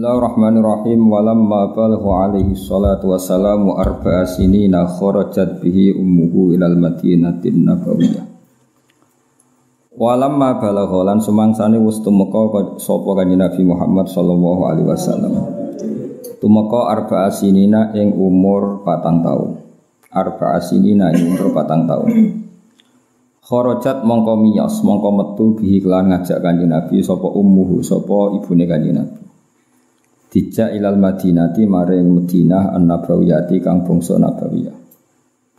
Bismillahirrahmanirrahim. Walamma balagha alaihi salatu wassalamu arba'a sinina kharajat bihi ummuhu ilal madinatin nabawiyah. Walamma balagha lan sumangsane wis tumeka sapa kanjeng Nabi Muhammad sallallahu alaihi wasallam. Tumeka arba'a sinina ing umur patang tahun. Arba'a sinina ing umur patang tahun. Kharajat mongko miyos mongko metu bihi ngajak kanjeng Nabi sapa ummuhu sapa ibune kanjeng Nabi dijak ilal madinati maring Madinah an-nabawiyati kang bangsa nabawiyah.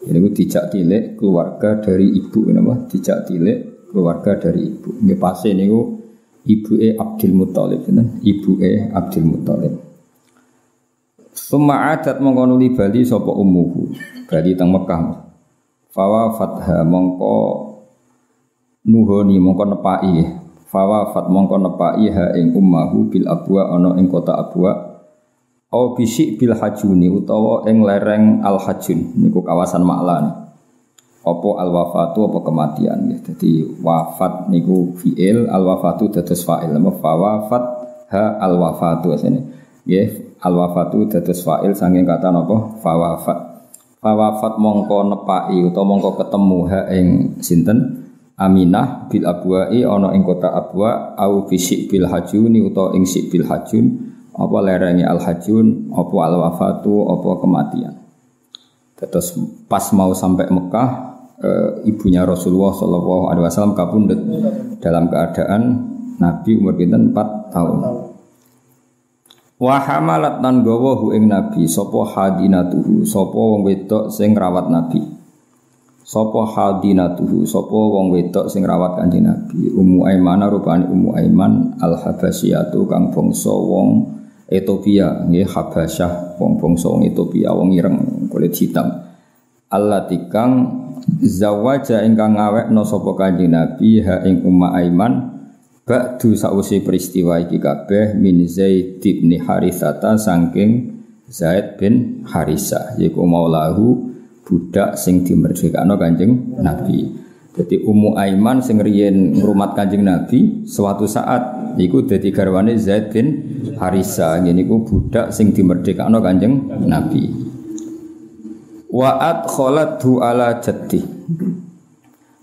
Ini ku dijak tilik keluarga dari ibu nama dijak tilik keluarga dari ibu. Nggih pase niku ibuke Abdul Muthalib ibu e Abdul Muthalib. Suma adat mongko nuli bali sapa ummuhu. Bali teng Mekah. Fawa fatha mongko nuhoni mongko nepaki Fawa fat mongko nepai ha ing ummahu bil abwa ana ing kota abwa. Au bisik bil hajuni utawa ing lereng al hajun niku kawasan maklan opo al wafatu apa kematian? Ya jadi wafat niku fiil al wafatu dados fa'il. Fa wafat ha al wafatu asene. Ya al wafatu dados fa'il saking kata napa? Fa wafat fa wafat mongko nepai utawa mongko ketemu ha ing sinten Aminah bil abwa'i ana ing kota Abwa au fisik bil hajuni utawa ing sik bil hajun apa lerenge al hajun apa al wafatu apa kematian. Terus pas mau sampai Mekah e, ibunya Rasulullah Shallallahu Alaihi Wasallam kapundut dalam keadaan Nabi umur pinten 4 tahun. Wa hamalat nan gawa ing Nabi sapa hadinatuhu sapa wong wedok sing rawat Nabi. Sopo hadinatuhu, sopo wong wedok sing rawat kanjeng Nabi. Ummu Aiman rupane Ummu Aiman al Habasyatu kang bangsa wong Ethiopia, nggih Habasyah wong bangsa wong Ethiopia, wong ireng kulit hitam. Allah tikang zawaja ingkang ngawekno sapa kanjeng Nabi ha ing Ummu Aiman Ba'du sausi peristiwa iki kabeh min Zaid bin Harithata saking Zaid bin Harisa yaiku maulahu budak sing dimerdekakno Kanjeng Nabi. Jadi Ummu Aiman sing riyen ngrumat Kanjeng Nabi suatu saat iku dadi garwane Zaid bin Harisa. Ngene iku budak sing dimerdekakno Kanjeng Nabi. Wa adkhalathu ala jaddi.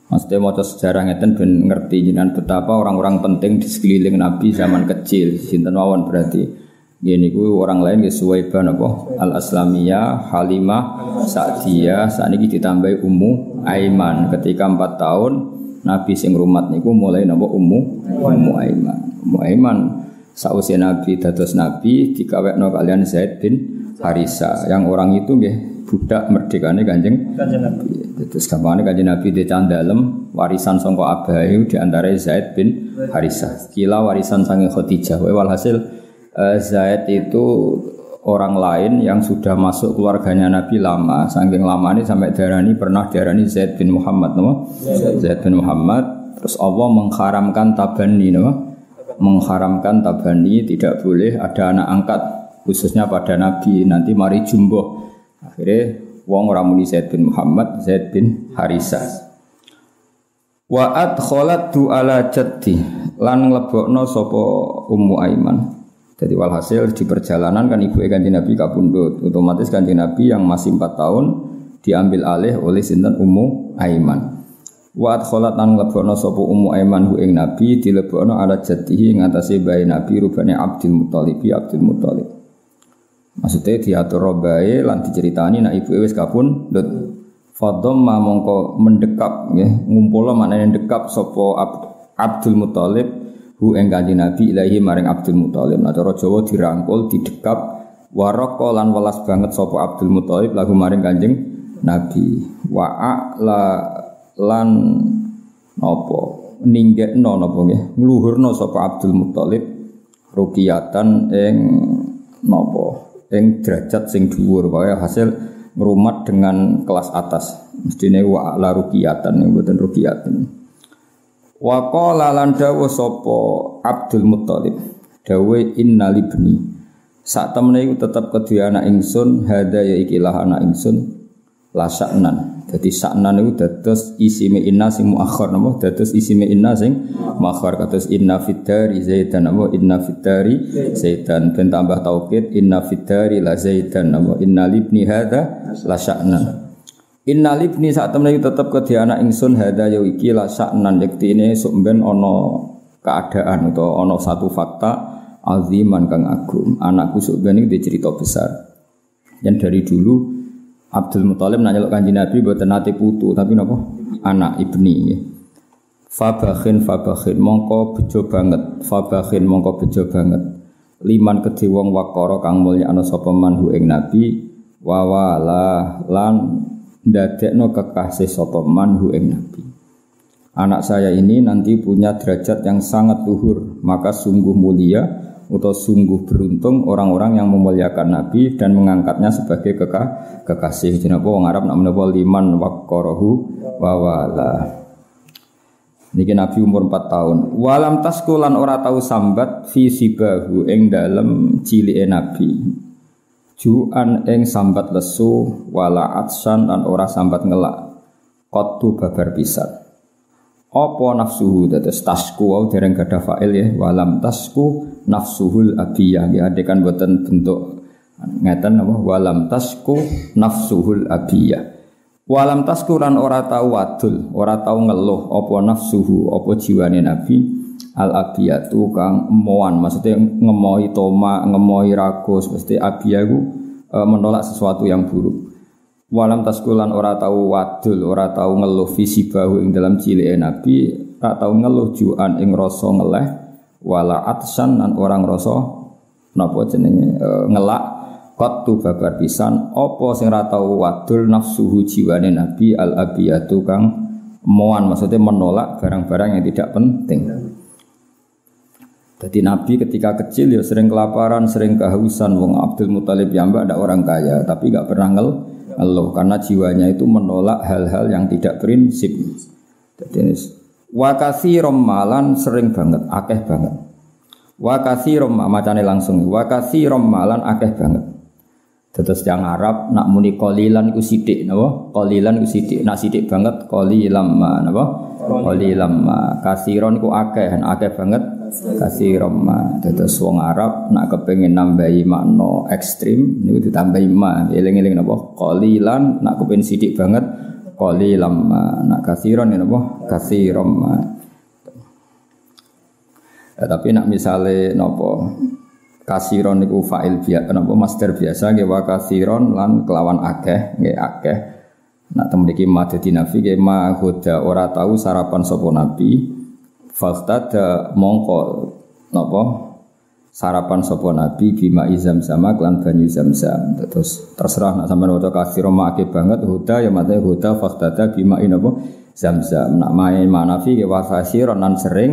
Maksudnya mau sejarah ngeten ben ngerti jenengan betapa orang-orang penting di sekeliling Nabi zaman kecil. Sinten mawon berarti Gini ku orang lain ya Suwaibah apa? Al Aslamiyah, Halimah, Sa'diyah, saat ini ditambah Ummu Aiman. Ketika empat tahun Nabi sing rumat niku mulai napa Ummu Ummu Aiman. Ummu Aiman sausia Nabi dados Nabi dikawekno kalian Zaid bin Harisa. Yang orang itu nggih budak merdekane Kanjeng Nabi. Terus gampangane Kanjeng Nabi dicandalem warisan sangka abahe di antara Zaid bin Harisa. Kila warisan sange Khadijah. Walhasil uh, Zaid itu orang lain yang sudah masuk keluarganya Nabi lama, saking lama ini sampai darani pernah darani Zaid bin Muhammad, no? Zaid bin Muhammad. Terus Allah mengharamkan tabani, no? mengharamkan tabani tidak boleh ada anak angkat khususnya pada Nabi nanti mari jumbo akhirnya wong orang muni Zaid bin Muhammad Zaid bin Harisa wa adkhalat ala jaddi lan nglebokno sapa Ummu Aiman jadi walhasil di perjalanan kan ibu kanjeng Nabi kabundut, otomatis kanjeng Nabi yang masih empat tahun diambil alih oleh sinten Ummu Aiman. Wa adkhalat lan lebokno sapa Ummu Aiman hu ing Nabi dilebokno ala jatihi ing atase bayi Nabi rubane Abdul Muthalib Abdul Muthalib. Maksudnya diatur robae lan diceritani nak ibu wis kabundut. Fadom mongko mendekap nggih, ngumpul maknane ndekap sapa Abdul Muthalib hu ing kanjeng Nabi ilahi maring Abdul Muthalib. Nah cara Jawa dirangkul, didekap waraka lan welas banget sapa Abdul Muthalib lagu maring kanjeng Nabi. Wa la lan napa ninggekno napa nggih? Ngluhurno sapa Abdul Muthalib rukiatan ing napa ing derajat sing dhuwur kaya hasil ngrumat dengan kelas atas. Mestine wa la rukiatan mboten rukiatan Wa qala lan dawu sapa Abdul Muthalib. Dawe innalibni. Sak temene iku tetep kedue anak ingsun, hada ya ikilah anak ingsun. la sa'nan. Jadi sa'nan itu dados isime inna sing muakhir napa dados isime inna sing muakhir kados inna fitari zaidan napa inna fitari zaidan ben tambah taukid inna fitari la zaidan napa inna libni hadza la sa'nan. Inna libni saat temen iki tetep ke anak ingsun hadza ya iki la sa'nan yektine sok ben ana keadaan atau ana satu fakta aziman kang agung. Anakku sok ben iki cerita besar. Yang dari dulu Abdul Muthalib nanya lo kanji Nabi buat nate putu tapi nopo anak ibni ya. Fabakhin fabakhin mongko bejo banget fabakhin mongko bejo banget liman kedhe wong wakara kang mulya ana sapa manhu ing nabi wawala lan ndadekno kekasih sapa manhu ing nabi anak saya ini nanti punya derajat yang sangat luhur maka sungguh mulia atau sungguh beruntung orang-orang yang memuliakan Nabi dan mengangkatnya sebagai kekah kekasih. Jenapa wong Arab nak menapa liman waqarahu wa wala. Niki Nabi umur 4 tahun. Walam taskulan ora tahu sambat fi sibahu ing dalem Nabi. Juan ing sambat lesu wala atsan lan ora sambat ngelak. Qattu babar pisat. Apa nafsuhu? Dados tasku wau dereng gadah fa'il ya. Walam tasku nafsuhul abiyah. Ya adekan boten bentuk ngeten apa? Walam tasku nafsuhul abiyah. Walam tasku lan ora tau wadul ora tau ngeluh apa nafsuhu apa jiwane nabi al abiyatu kang emoan. Maksudnya ngemoi toma ngemoi ragus mesti abiyah e, menolak sesuatu yang buruk. Walam taskulan ora tahu wadul, ora tahu ngeluh visi bahu ing dalam cilik Nabi, ora tahu ngeluh juan ing rasa ngeleh, wala atsan dan orang rasa napa jenenge e, ngelak qattu babar pisan. Apa sing ora tahu wadul nafsuhu jiwane Nabi al abiyatu kang moan maksudnya menolak barang-barang yang tidak penting. Jadi Nabi ketika kecil ya sering kelaparan, sering kehausan. Wong Abdul Muthalib ya mbak ada orang kaya, tapi gak pernah ngel Allah karena jiwanya itu menolak hal-hal yang tidak prinsip. Jadi wakasi romalan sering banget, akeh banget. Wakasi rom macane langsung. Wakasi romalan akeh banget. Terus yang Arab nak muni kolilan iku sithik napa? Kolilan iku sithik, nak sithik banget kolilam napa? Kolilam kasiron iku akeh, akeh banget kasih roma terus wong Arab nak kepengen nambahi makna ekstrim niku ditambahi ma. Eling-eling napa? Qalilan nak kepengen sidik banget qalilam nak kasiron napa? Kasirom ya, tapi nak misale napa? Kasiron niku fa'il biasa napa? Master biasa nggih wa kasiron lan kelawan akeh nggih akeh. Nak temen iki ma dadi nabi nggih ma ora tahu sarapan sapa nabi Fastada mongko napa sarapan sapa nabi bima izam sama klan banyu zam-zam. Terus terserah nak sampean waca kasir ake banget huda ya mate huda fastada bima inapa zam-zam. Nak main manafi ke wasasi ronan sering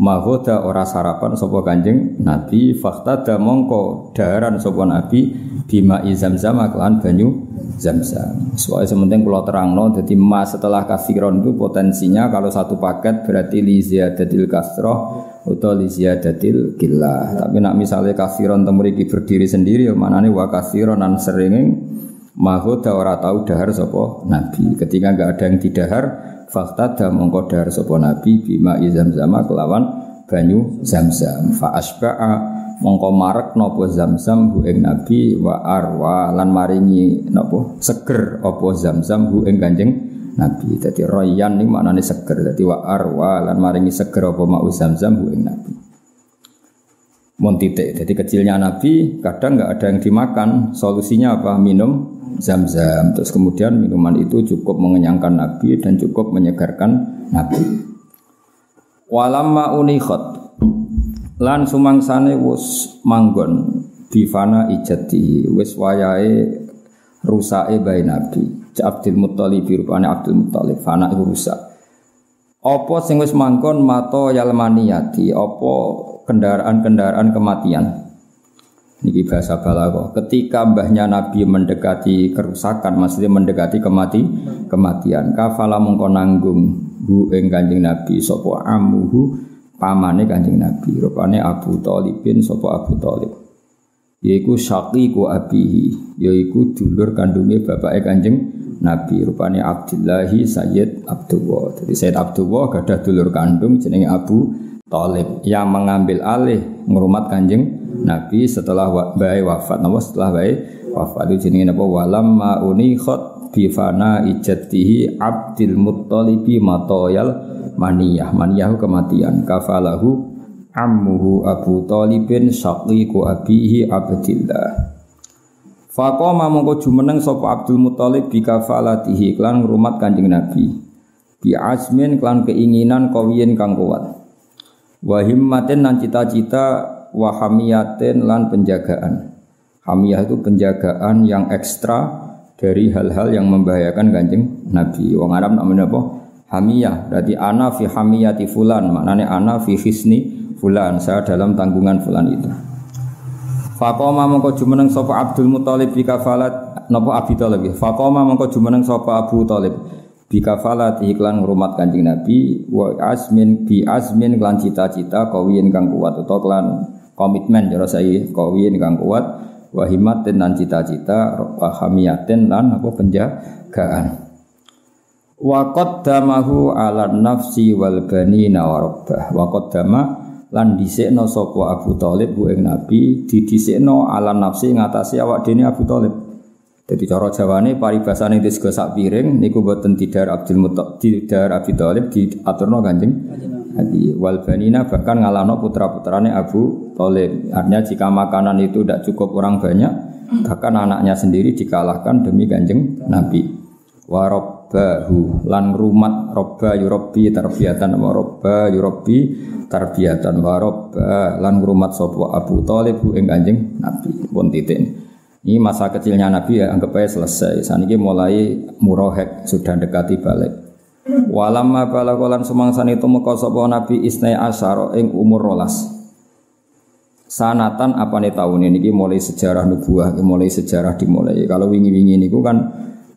mahoda ora sarapan sapa Kanjeng Nabi fastada mongko daharan sapa nabi bima izam sama klan banyu zam-zam. Soalnya sementing kalau terang no, jadi emas setelah kafiron itu potensinya kalau satu paket berarti li ziyadatil kasroh atau li ziyadatil gillah. Tapi nak misalnya kafiron temuriki berdiri sendiri, ya mana nih wa kafiron nan seringing mahoda ora tahu dahar sopo nabi. Ketika nggak ada yang didahar, fakta ada mongko dahar sopo nabi bima izam zama kelawan banyu zam-zam. Fa asba'a mongko marek nopo zam-zam hu ing nabi wa arwa lan maringi nopo seger opo zam-zam hu ing kanjeng nabi dadi royan nih maknane seger dadi wa arwa lan maringi seger opo mau zam-zam ing nabi Mon titik. Jadi kecilnya Nabi kadang nggak ada yang dimakan. Solusinya apa? Minum zam-zam. Terus kemudian minuman itu cukup mengenyangkan Nabi dan cukup menyegarkan Nabi. Walamma unikhat lan sumangsane wis manggon bifana ijati wis wayahe rusake bae nabi Abdul Muthalib rupane Abdul Muthalib fana iku rusak. Apa sing wis manggon mato yalmaniyati apa kendaraan-kendaraan kematian? Niki bahasa balago. Ketika mbahnya Nabi mendekati kerusakan, maksudnya mendekati kemati, kematian. Kafala mengko nanggung hu ing Kanjeng Nabi sapa amuhu pamane Kanjeng Nabi? Rupane Abu Thalibin sapa Abu Thalib yaiku syaqiqu abihi yaiku dulur kandunge bapake Kanjeng Nabi rupane Abdullahi Sayyid Abdullah. Jadi Sayyid Abdullah gadah dulur kandung jenenge Abu Talib yang mengambil alih ngurumat kanjeng Nabi setelah bayi wafat. Nama setelah bayi wafat itu jenenge napa walamma unikhat bi fana ijatihi Abdul Muttalibi matoyal maniyah. Maniyah kematian. Kafalahu ammuhu Abu Talibin syaqiqu abihi Abdillah. Faqama mongko jumeneng sapa Abdul Muthalib bi kafalatihi klan ngrumat Kanjeng Nabi. Bi azmin klan keinginan kawiyen kang kuat. Wa himmatin lan cita-cita wa hamiyatin lan penjagaan. Hamiyah itu penjagaan yang ekstra dari hal-hal yang membahayakan Kanjeng Nabi. Wong Arab namanya apa? Hamiyah. Berarti ana fi hamiyati fulan, maknanya ana fi hisni fulan. Saya dalam tanggungan fulan itu. Fakoma mongko jumeneng sapa Abdul Muthalib bi kafalat napa Abi Thalib. Fakoma mongko jumeneng sapa Abu Thalib bi kafalat iklan ngrumat Kanjeng Nabi wa asmin bi asmin klan cita-cita kawiyen kang kuat utawa klan komitmen jare saya kawiyen kang kuat wa himmatin lan cita-cita wa hamiyatin lan apa penjagaan. Wa qaddamahu ala nafsi wal banina wa rabbah. Wa qaddama lan dhisikno sapa Abu Thalib bu ing Nabi didhisikno ala nafsi ngatasi awak dene Abu Thalib. Jadi cara Jawane paribasane wis sak piring niku boten tidar Abdul Muthalib tidar Abi Thalib diaturno Kanjeng Nabi. Wal banina bahkan ngalano putra-putrane Abu Thalib. Artinya jika makanan itu tidak cukup orang banyak, bahkan anaknya sendiri dikalahkan demi Kanjeng Nabi. Warabbahu lan rumat robba yurabbi tarbiyatan wa robba yurabbi tarbiyatan wa robba lan rumat sapa Abu Thalib ing Kanjeng Nabi. Pun titik. Ini masa kecilnya Nabi ya anggap aja selesai. Saniki mulai murohek sudah dekati balik. Walamma balagolan semangsan itu sapa Nabi isnai asyara ing umur rolas. Sanatan apa nih tahun ini mulai sejarah nubuah mulai sejarah dimulai. Kalau wingi-wingi niku kan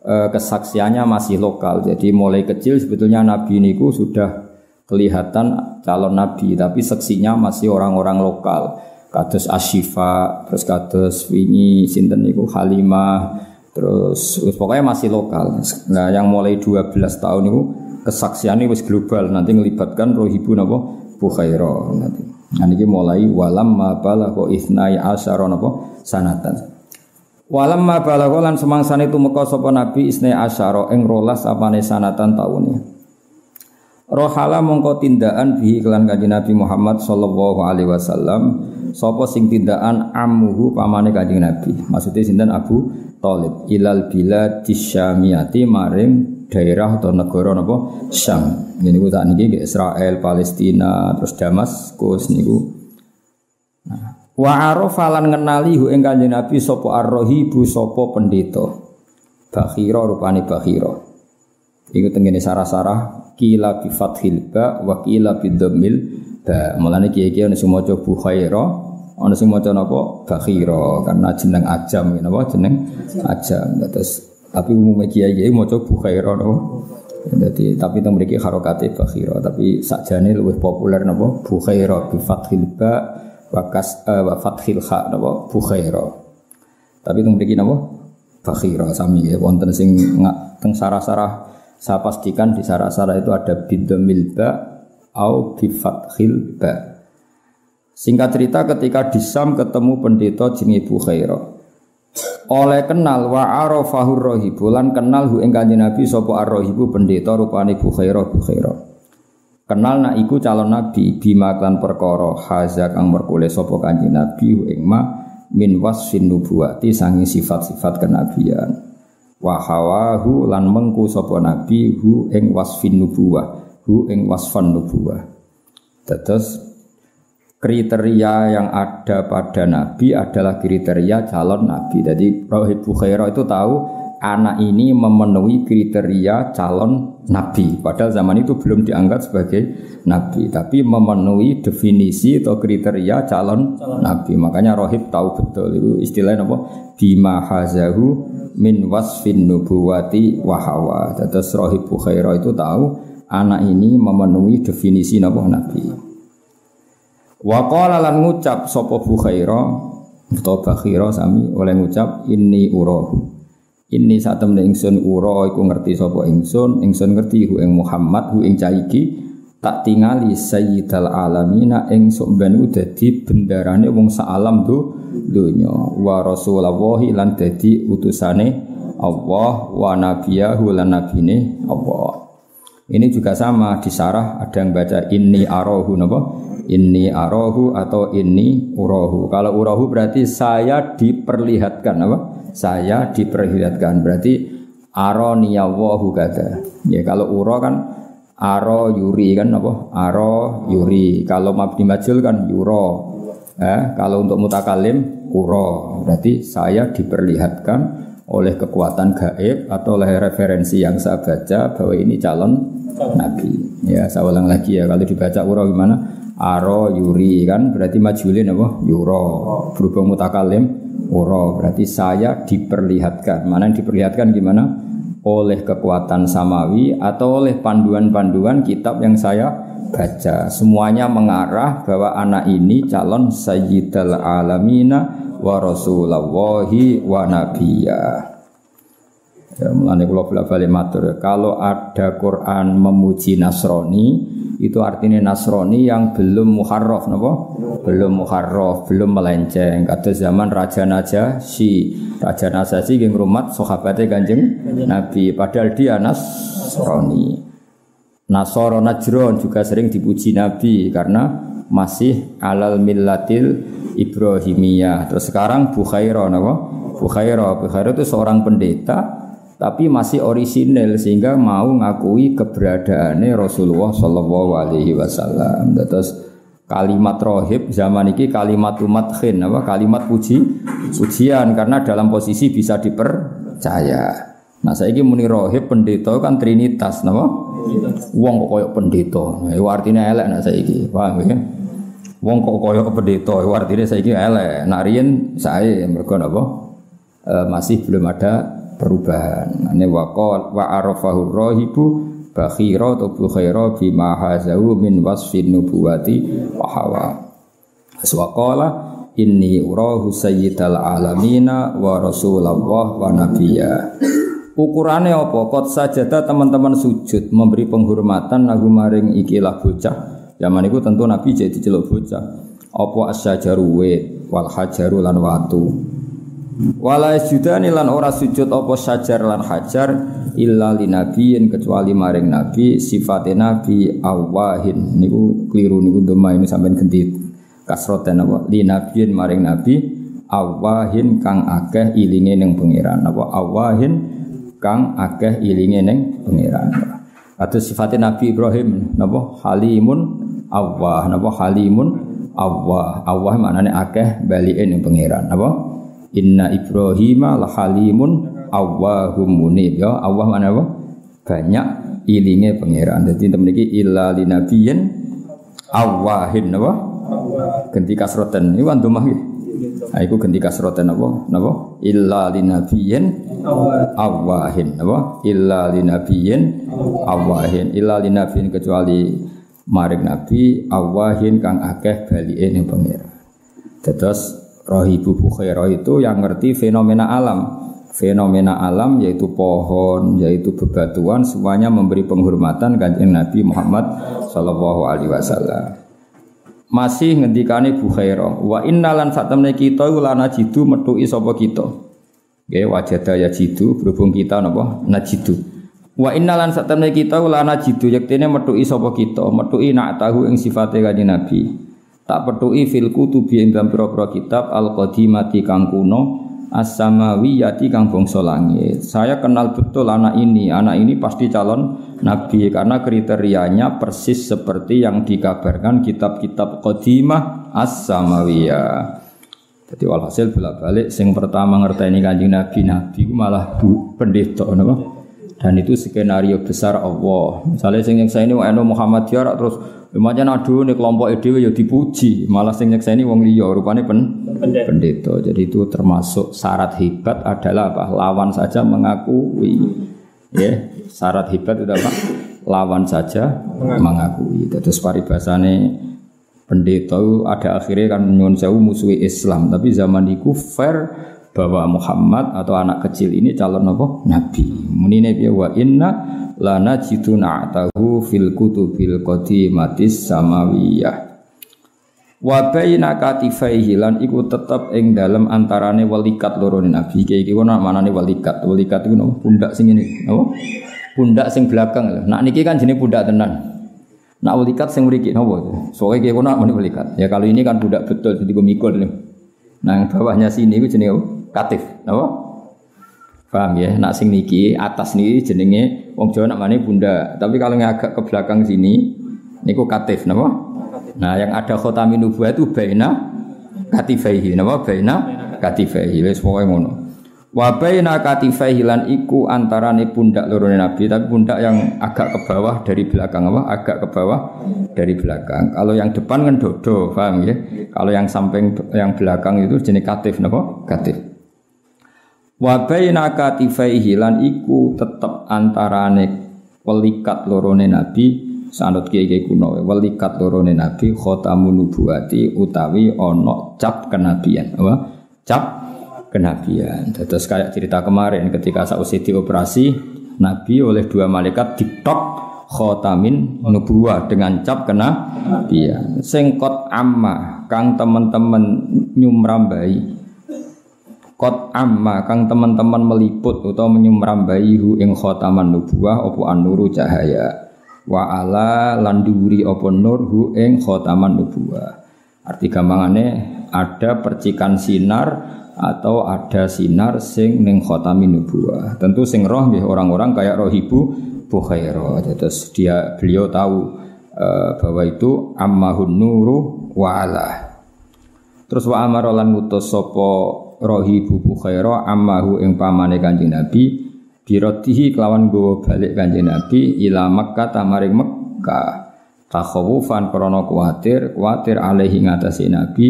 eh, kesaksiannya masih lokal. Jadi mulai kecil sebetulnya Nabi niku sudah kelihatan calon nabi tapi seksinya masih orang-orang lokal. Kados Ashifa terus kados wingi sinten niku Halimah terus pokoknya masih lokal. Nah yang mulai 12 tahun itu kesaksiannya wis global nanti melibatkan rohibu napa? Bukhaira nanti. Nah ini mulai walam ma balagha isnai asyara napa? Sanatan walam ma balagha lan semangsane tumeka sapa nabi isnai asyara ing rolas apane sanatan taune Rohala mongko tindakan bihi kelan kanjeng Nabi Muhammad sallallahu alaihi wasallam sapa sing tindakan amuhu pamane kanjeng Nabi. Maksudnya sinten Abu Thalib ilal bila disyamiyati maring daerah atau negara napa Syam. Ini ku tak niki Israel, Palestina, terus Damaskus niku. Nah, wa arafa ngenali hu ing kanjeng Nabi sapa ar-rahibu sapa pendeta. Bakhira rupane bakhira. Iku tengene sarah-sarah kila bi fathil ba wa kila bi dhammil ba. Mulane kiye-kiye ana sing maca Bukhaira, ana sing maca napa Bakhira karena jeneng ajam napa jeneng ajam. Terus tapi umumnya kiai-kiai maca Bukhaira napa. Jadi tapi teng mriki harokate Bakhira, tapi sakjane luwih populer napa Bukhaira bi fathil ba wa kas uh, wa fathil kha napa Bukhaira. Tapi teng mriki napa Bakhira sami ya wonten sing teng sarah-sarah saya pastikan di sarah-sarah itu ada bidamil ba au bifathil ba. Singkat cerita ketika di Sam ketemu pendeta jenenge Bukhaira. Oleh kenal wa arafahur rahibu lan kenal hu ing Kanjeng Nabi sapa ar-rahibu pendeta rupane Bukhaira Bukhaira. Kenal nak iku calon nabi bima kan perkara haza kang merkule sapa Kanjeng Nabi ing ma min wasfin nubuwati sangi sifat-sifat kenabian. Wa hawahu lan mengku sapa nabi hu ing wasfin nubuwah hu ing wasfan nubuwah. Terus kriteria yang ada pada nabi adalah kriteria calon nabi. Jadi Rohib Bukhairah itu tahu anak ini memenuhi kriteria calon nabi. Padahal zaman itu belum dianggap sebagai nabi, tapi memenuhi definisi atau kriteria calon, calon. nabi. Makanya Rohib tahu betul itu istilahnya apa? Bima hazahu min wasfin nubuwati wahawa. Terus Rohib Bukhaira itu tahu anak ini memenuhi definisi apa nabi. Waqala lan ngucap sapa Bukhaira atau Bakhira sami oleh ngucap ini urahu ini saat temen ingsun uro iku ngerti sapa ingsun ingsun ngerti hu ing Muhammad hu ing caiki tak tingali sayyidal alamina ing sok ben dadi bendarane wong alam do donya wa rasulullah lan dadi utusane Allah wa nabiyahu lan nabine Allah ini juga sama di sarah ada yang baca ini arohu napa? Ini arohu atau ini urahu. Kalau urahu berarti saya diperlihatkan apa? Saya diperlihatkan berarti aroni wahu kata. Ya kalau uro kan aro yuri kan apa? Aro yuri. Kalau mabdi majul kan yuro. Eh, kalau untuk mutakalim uro. Berarti saya diperlihatkan oleh kekuatan gaib atau oleh referensi yang saya baca bahwa ini calon nabi. Ya, saya ulang lagi ya kalau dibaca uro gimana? Aro yuri kan berarti majulin apa? Yuro. Berhubung mutakalim uro berarti saya diperlihatkan. Mana yang diperlihatkan gimana? Oleh kekuatan samawi atau oleh panduan-panduan kitab yang saya baca. Semuanya mengarah bahwa anak ini calon sayyidal alamina wa rasulallahi wa nabiyya. Ya, kula balik matur, kalau ada Quran memuji Nasrani, itu artinya Nasrani yang belum muharraf napa? Belum muharraf, belum melenceng. Kata zaman Raja si Raja Najasyi nggih ngrumat sahabate Kanjeng Nabi, padahal dia Nasrani. Nasoro Najron juga sering dipuji Nabi karena masih alal millatil Ibrahimiyah. Terus sekarang Bukhaira napa? Bukhaira. Bukhaira itu seorang pendeta tapi masih orisinil sehingga mau ngakui keberadaannya Rasulullah Shallallahu Alaihi Wasallam. Terus kalimat rohib zaman ini kalimat umat khin apa kalimat puji pujian karena dalam posisi bisa dipercaya. Nah saya ini muni rohib pendeta kan trinitas, nama? Wong kok koyok pendeta, itu artinya elek nak saya ini, paham ya? Wong kok kaya pendeta, artinya saiki elek. Nak riyen sae mergo napa? E, masih belum ada perubahan. Ini waqal wa arafahu rahibu bakhira atau bukhaira bima hazahu min wasfin nubuwati wa hawa. Aswaqala inni urahu sayyidal alamina wa rasulullah wa nabiyya. Ukurannya apa? Kot sajada teman-teman sujud memberi penghormatan nagu maring ikilah bocah Zaman itu tentu Nabi jadi celuk bocah. Apa asyajaru wit wal hajaru lan watu. Wala sujudani lan ora sujud apa sajar lan hajar illa linabiyin kecuali maring nabi sifate nabi awahin. Niku keliru niku dema ini sampean ganti kasroten apa? Linabiyin maring nabi awahin kang akeh ilinge ning pangeran. Apa? Awahin kang akeh ilinge ning pangeran. Atau sifatnya Nabi Ibrahim napa? Halimun Allah napa? Halimun Allah Allah maknane akeh balike ning pangeran napa Inna Ibrahim la halimun Allahum munib. Ya Allah mana apa? Banyak ilinge pangeran. Jadi temen iki illa linabiyyin awahin napa ganti kasroten ini wan domah nggih? Nah, iku ganti kasroten napa napa? Illa awahin napa? Illa linabiyyin awahin illa linabiyyin kecuali maring Nabi awahin kang akeh balike ning pangeran. Terus Rohibu Bukhairah itu yang ngerti fenomena alam. Fenomena alam yaitu pohon, yaitu bebatuan, semuanya memberi penghormatan kanjeng Nabi Muhammad Sallallahu Alaihi Wasallam. Masih ngendikane Bukhairah, wa innalan saat temne kita lana jidu metu sapa kita. Nggih wajada ya jidu berhubung kita napa najidu. Wa innalan satamne kita ulana jidu yektene metuki sapa kita, metuki nak tahu ing sifate kanjeng Nabi. Tak petuki fil kutubi ing dalam pira-pira kitab al qadimati kang kuno as-samawiyati kang bangsa. Saya kenal betul anak ini. Anak ini pasti calon nabi karena kriterianya persis seperti yang dikabarkan kitab-kitab qadimah as-samawiyah. Jadi walhasil bolak-balik sing pertama ngerteni kanjeng Nabi, Nabi malah bu, pendeta? Dan itu skenario besar Allah. Misalnya sing nyeksa ini Eno Muhammad ya terus Lumayan aduh nih kelompok EDW ya dipuji, malah sing nyeksa ini wong liya rupanya pen pendeta. Jadi itu termasuk syarat hebat adalah apa? Lawan saja mengakui. Ya, syarat hebat itu apa? Lawan saja mengakui. Terus paribasane pendeta ada akhirnya kan nyuwun sewu musuhi Islam, tapi zaman itu fair bahwa Muhammad atau anak kecil ini calon apa? Nabi. Piye wa inna lana jituna atahu fil kutubil qadimatis samawiyah. Wa baina katifaihi lan iku tetep ing dalem antarane walikat loro Nabi. Iki iki ana manane walikat. Walikat iku napa? Pundak sing ini, napa? Pundak sing belakang. Nak niki kan jenenge pundak tenan. Nak walikat sing mriki napa? Soale iki kono muni walikat. Ya kalau ini kan budak betul jadi mikul ini. Nah, bawahnya sini itu jenenge katif, napa? Paham ya? Nak sing niki atas niki jenenge wong Jawa namanya bunda. Tapi kalau yang agak ke belakang sini niku katif, napa? Nah, yang ada khotami nubuah itu baina katifaihi, napa? Baina katifaihi. Wis pokoke ngono. Wa baina katifaihi lan iku antarane pundak loro Nabi, tapi pundak yang agak ke bawah dari belakang apa? Agak ke bawah dari belakang. Kalau yang depan kan dodo, paham ya? Kalau yang samping yang belakang itu jenis katif, napa? Katif. Wa baina katifaihi lan iku tetep antarane welikat lorone nabi sanut kiai kuno welikat lorone nabi khotamun nubuwati utawi ana cap kenabian. Apa? Cap kenabian. Terus kayak cerita kemarin ketika sausi dioperasi nabi oleh dua malaikat ditok khotamin nubuah dengan cap kenabian. Sengkot amma kang teman-teman nyumrambai Kot amma kang teman-teman meliput atau menyumrambai hu ing khotaman nubuah opo anuru cahaya wa ala landuri opo nur hu ing khotaman nubuah. Arti gampangane ada percikan sinar atau ada sinar sing ning khotamin nubuah. Tentu sing roh nggih orang-orang kayak rohibu Bukhaira. Terus dia beliau tahu uh, bahwa itu ammahun nuru wa ala. Terus wa amarolan mutus sopo rohibu bukhaira ammahu ing pamane kanjeng Nabi birotihi kelawan gowo balik kanjeng Nabi ila Makkah tamaring Mekkah. Takhawufan krana kuatir kuatir alaihi ngatasi Nabi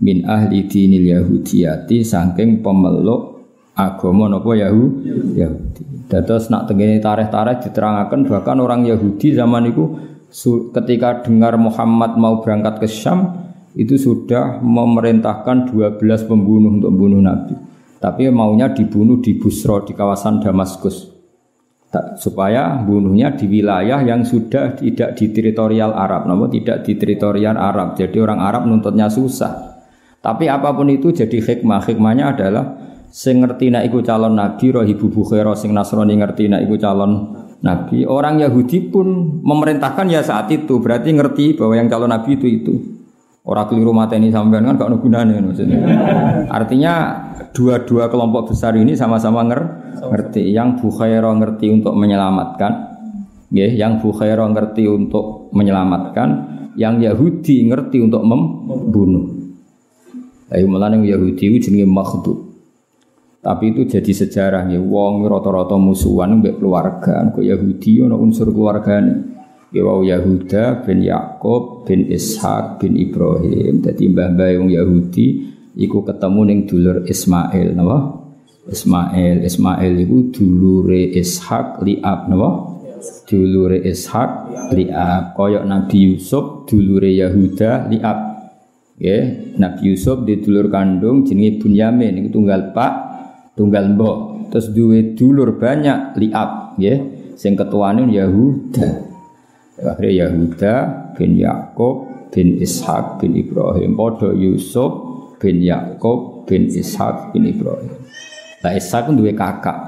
min ahli dinil yahudiyati saking pemeluk agama napa Yahudi Yahudi. Dados nak tengene tarikh-tarikh diterangaken bahkan orang Yahudi zaman itu ketika dengar Muhammad mau berangkat ke Syam itu sudah memerintahkan 12 pembunuh untuk membunuh Nabi. Tapi maunya dibunuh di Busro di kawasan Damaskus. supaya bunuhnya di wilayah yang sudah tidak di teritorial Arab, namun tidak di teritorial Arab. Jadi orang Arab nuntutnya susah. Tapi apa pun itu jadi hikmah. Hikmahnya adalah sing ngerti nak iku calon nabi rohibu bukhara sing nasrani ngerti nak iku calon nabi orang Yahudi pun memerintahkan ya saat itu berarti ngerti bahwa yang calon nabi itu itu Orang keliru mata ini sampean kan gak ada gunanya maksudnya. Artinya dua-dua kelompok besar ini sama-sama nger ngerti. Yang Bukhairo ngerti untuk menyelamatkan, ya, yang Bukhairo ngerti untuk menyelamatkan, yang Yahudi ngerti untuk membunuh. Ayo yang Yahudi itu jenenge makhdud. Tapi itu jadi sejarah ya. Wong rata-rata musuhan mbek keluarga. Kok Yahudi ono unsur keluargane. Wau Yahuda bin Yakub bin Ishak bin Ibrahim. Jadi mbah-mbah yang Yahudi iku ketemu ning dulur Ismail napa? Ismail, Ismail itu dulure Ishak liab napa? Dulure Ishak liab. Koyok Nabi Yusuf dulure Yahuda liab. Ya, Nabi Yusuf di dulur kandung jenenge Bunyamin iku tunggal pak, tunggal mbok. Terus duwe dulur banyak liab, ya. Sing ketuane Yahuda. Akhirnya Yahuda bin Yakub bin Ishak bin Ibrahim. Podo Yusuf bin Yakub bin Ishak bin Ibrahim. Lah Ishak dua kakak.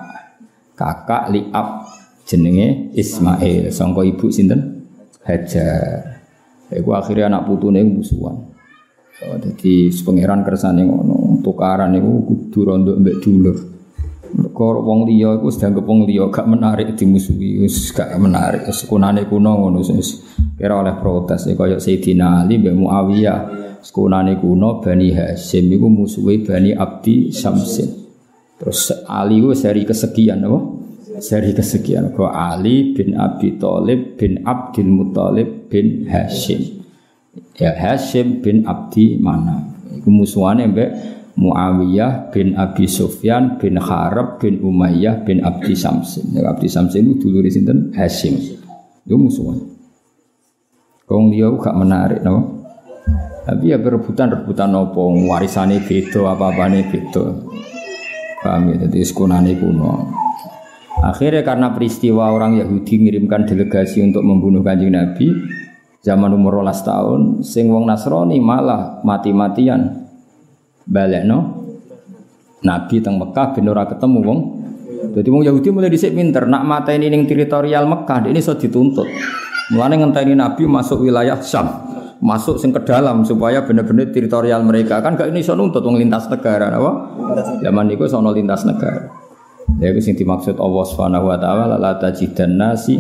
Kakak Liab jenenge Ismail. Sangka ibu sinten? Hajar. Iku akhirnya anak putune musuhan. Oh, jadi pangeran kersane ngono, tukaran iku kudu rondo mbek dulur. Mergo wong liya iku sedang wong liya gak menarik dimusuhi, wis gak menarik. Sekunane kuno ngono wis kira oleh protes ya kaya Sayyidina Ali mbek Muawiyah. Sekunane kuno Bani Hasyim iku musuhi Bani Abdi Samsin. Terus Ali itu seri kesekian apa? Seri kesekian. Kau Ali bin Abi Thalib bin Abdul Muthalib bin Hashim. Ya Hashim bin Abdi mana? Iku musuhane mbek Muawiyah bin Abi Sufyan bin Harab bin Umayyah bin Abdi Samsin. Ya, Abdi Samsin itu dulu di sinten Hashim. Itu musuhan. Kong dia gak menarik, no? Tapi ya berebutan rebutan nopo warisane beda apa apa nih. Paham ya? Jadi sekunane kuno. Akhirnya karena peristiwa orang Yahudi mengirimkan delegasi untuk membunuh kanjeng Nabi zaman umur rolas tahun, sing wong Nasrani malah mati-matian balik no. Nabi teng Mekah ben ora ketemu wong. Jadi wong Yahudi mulai dhisik pinter, nak ini ning teritorial Mekah, ini iso dituntut. Mulane ngenteni Nabi masuk wilayah Syam masuk sing ke dalam supaya benar-benar teritorial mereka kan gak ini so nuntut wong lintas negara apa zaman itu sono lintas negara ya itu sing dimaksud Allah Subhanahu wa taala la tajidan nasi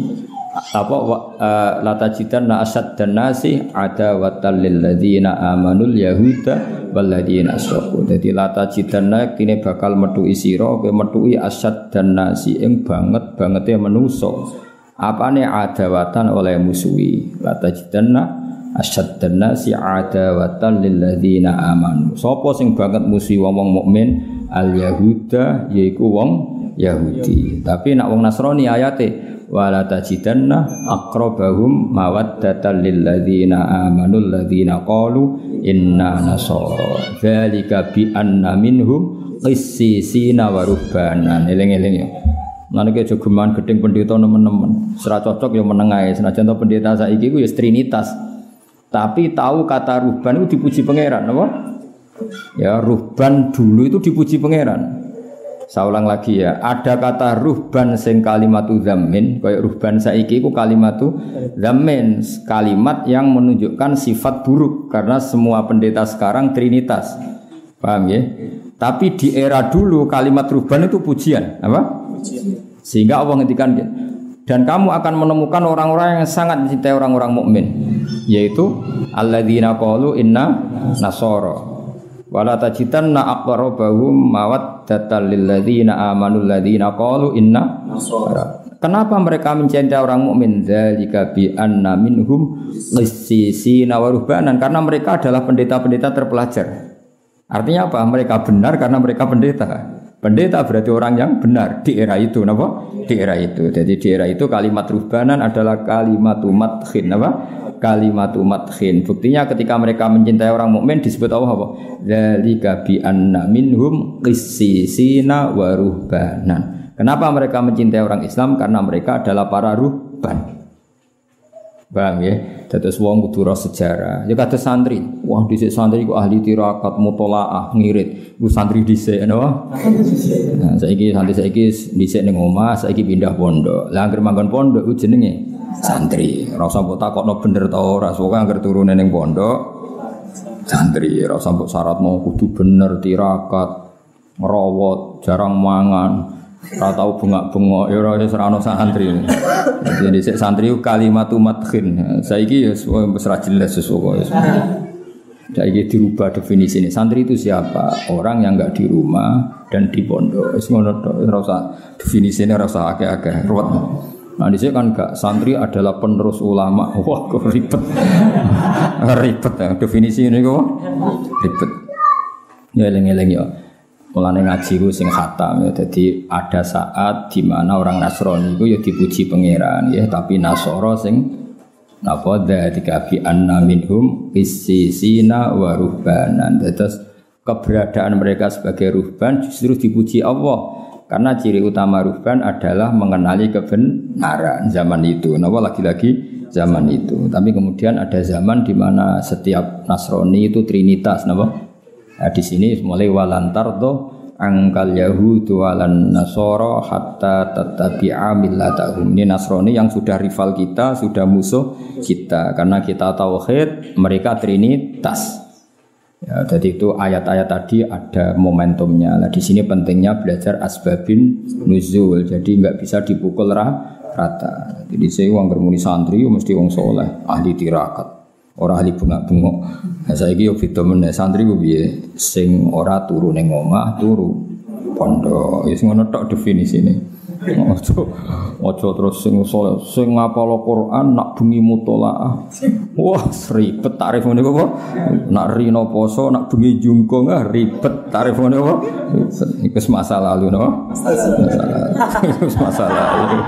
apa uh, la tajidan asad dan nasi ada watal lil ladzina amanul yahuda wal ladzina asyraku dadi la tajidan kini bakal metu isira kowe metuki asad dan nasi. Ing banget bangete menuso apane adawatan oleh musuhi? La tajidanna asyaddan nasi adawatan lil ladzina amanu. Sapa sing banget musuh wong mukmin? Al yahuda yaiku wong Yahudi. Tapi nak wong Nasrani ayate wala tajidanna aqrabahum mawaddatan lil ladzina amanu ladzina qalu inna nasara. Dzalika bi anna minhum qissisina wa rubbanan. Eling-eling ya. Nanti kayak jogeman gedeng pendeta teman-teman. Serah cocok yang menengah ya. Senajan pendeta saiki ku ya trinitas. Tapi tahu kata ruhban itu dipuji pangeran, apa? Ya, ruhban dulu itu dipuji pangeran. Saya ulang lagi ya, ada kata ruhban sing kalimatu zamin, kayak ruhban saiki itu kalimatu zamin, kalimat yang menunjukkan sifat buruk karena semua pendeta sekarang trinitas. Paham ya? Tapi di era dulu kalimat ruhban itu pujian, apa? Pujian. Sehingga Allah ngendikan dan kamu akan menemukan orang-orang yang sangat mencintai orang-orang mukmin yaitu alladzina qalu inna nasara wala tajidanna aqrabahum mawaddatan lil ladzina amanu alladzina qalu inna nasara Kenapa mereka mencintai orang mukmin? Dzalika bi anna minhum qissisina wa ruhbanan karena mereka adalah pendeta-pendeta terpelajar. Artinya apa? Mereka benar karena mereka pendeta. Pendeta berarti orang yang benar di era itu, apa? Di era itu. Jadi di era itu kalimat ruhbanan adalah kalimat umat khin, apa? Kalimat umat khin. Buktinya ketika mereka mencintai orang mukmin disebut Allah apa? Dzalika bi anna minhum qissisina wa ruhbanan. Kenapa mereka mencintai orang Islam? Karena mereka adalah para ruhban. Paham ya? Dados wong kudu sejarah. Ya kata santri. Wah, dhisik santri ku ahli tirakat, mutolaah, ngirit. Ku santri dhisik no. Nah, saiki santri saiki dhisik ning omah, saiki pindah pondok. Lah manggon pondok ku jenenge santri. Ora usah mbok takokno bener ta ora, pokoke anggere turune ning pondok santri. Ora usah mbok syaratno kudu bener tirakat, ngerawat, jarang mangan. Ora tau bengak-bengok ya ora wis ono santri. Jadi sik santri kalimat madkhin. Saiki ya wis ora jelas sesuatu. Saiki dirubah definisi ini. Santri itu siapa? Orang yang enggak di rumah dan di pondok. Wis ngono tok ora usah definisine ora usah akeh-akeh ruwet. Nah di sini kan enggak santri adalah penerus ulama. Wah kok ribet, ribet ya definisi ini kok ribet. Ya eleng-eleng ya. Mulane ngaji ku sing khatam ya. Jadi ada saat di mana orang Nasrani itu ya dipuji pangeran ya, tapi Nasoro sing napa dzalika bi anna minhum qissisina wa. Terus keberadaan mereka sebagai ruhban justru dipuji Allah karena ciri utama ruhban adalah mengenali kebenaran zaman itu. Napa lagi-lagi zaman itu. Tapi kemudian ada zaman di mana setiap Nasrani itu trinitas, napa? Nah, di sini mulai walantar do angkal Yahudu walan Nasoro hatta tetapi millatahum. Ini Nasrani yang sudah rival kita, sudah musuh kita. Karena kita tauhid, mereka trinitas. Ya, jadi itu ayat-ayat tadi ada momentumnya. Nah, di sini pentingnya belajar asbabin nuzul. Jadi nggak bisa dipukul rata. Jadi saya uang bermuni santri, mesti uang soleh, ahli tirakat. Ora ahli bunga-bunga. Nah yo beda meneh santri ku piye? Sing ora turu ning omah, turu pondok. Wis ngono tok definisine. Ojo ojo terus sing soleh, sing ngapal Quran nak bengi mutolaah. Wah, ribet tarif ngene kok. Nak rino poso, nak bengi jungkong ah ribet tarif ngene kok. Iku masa lalu no. Iku masa lalu.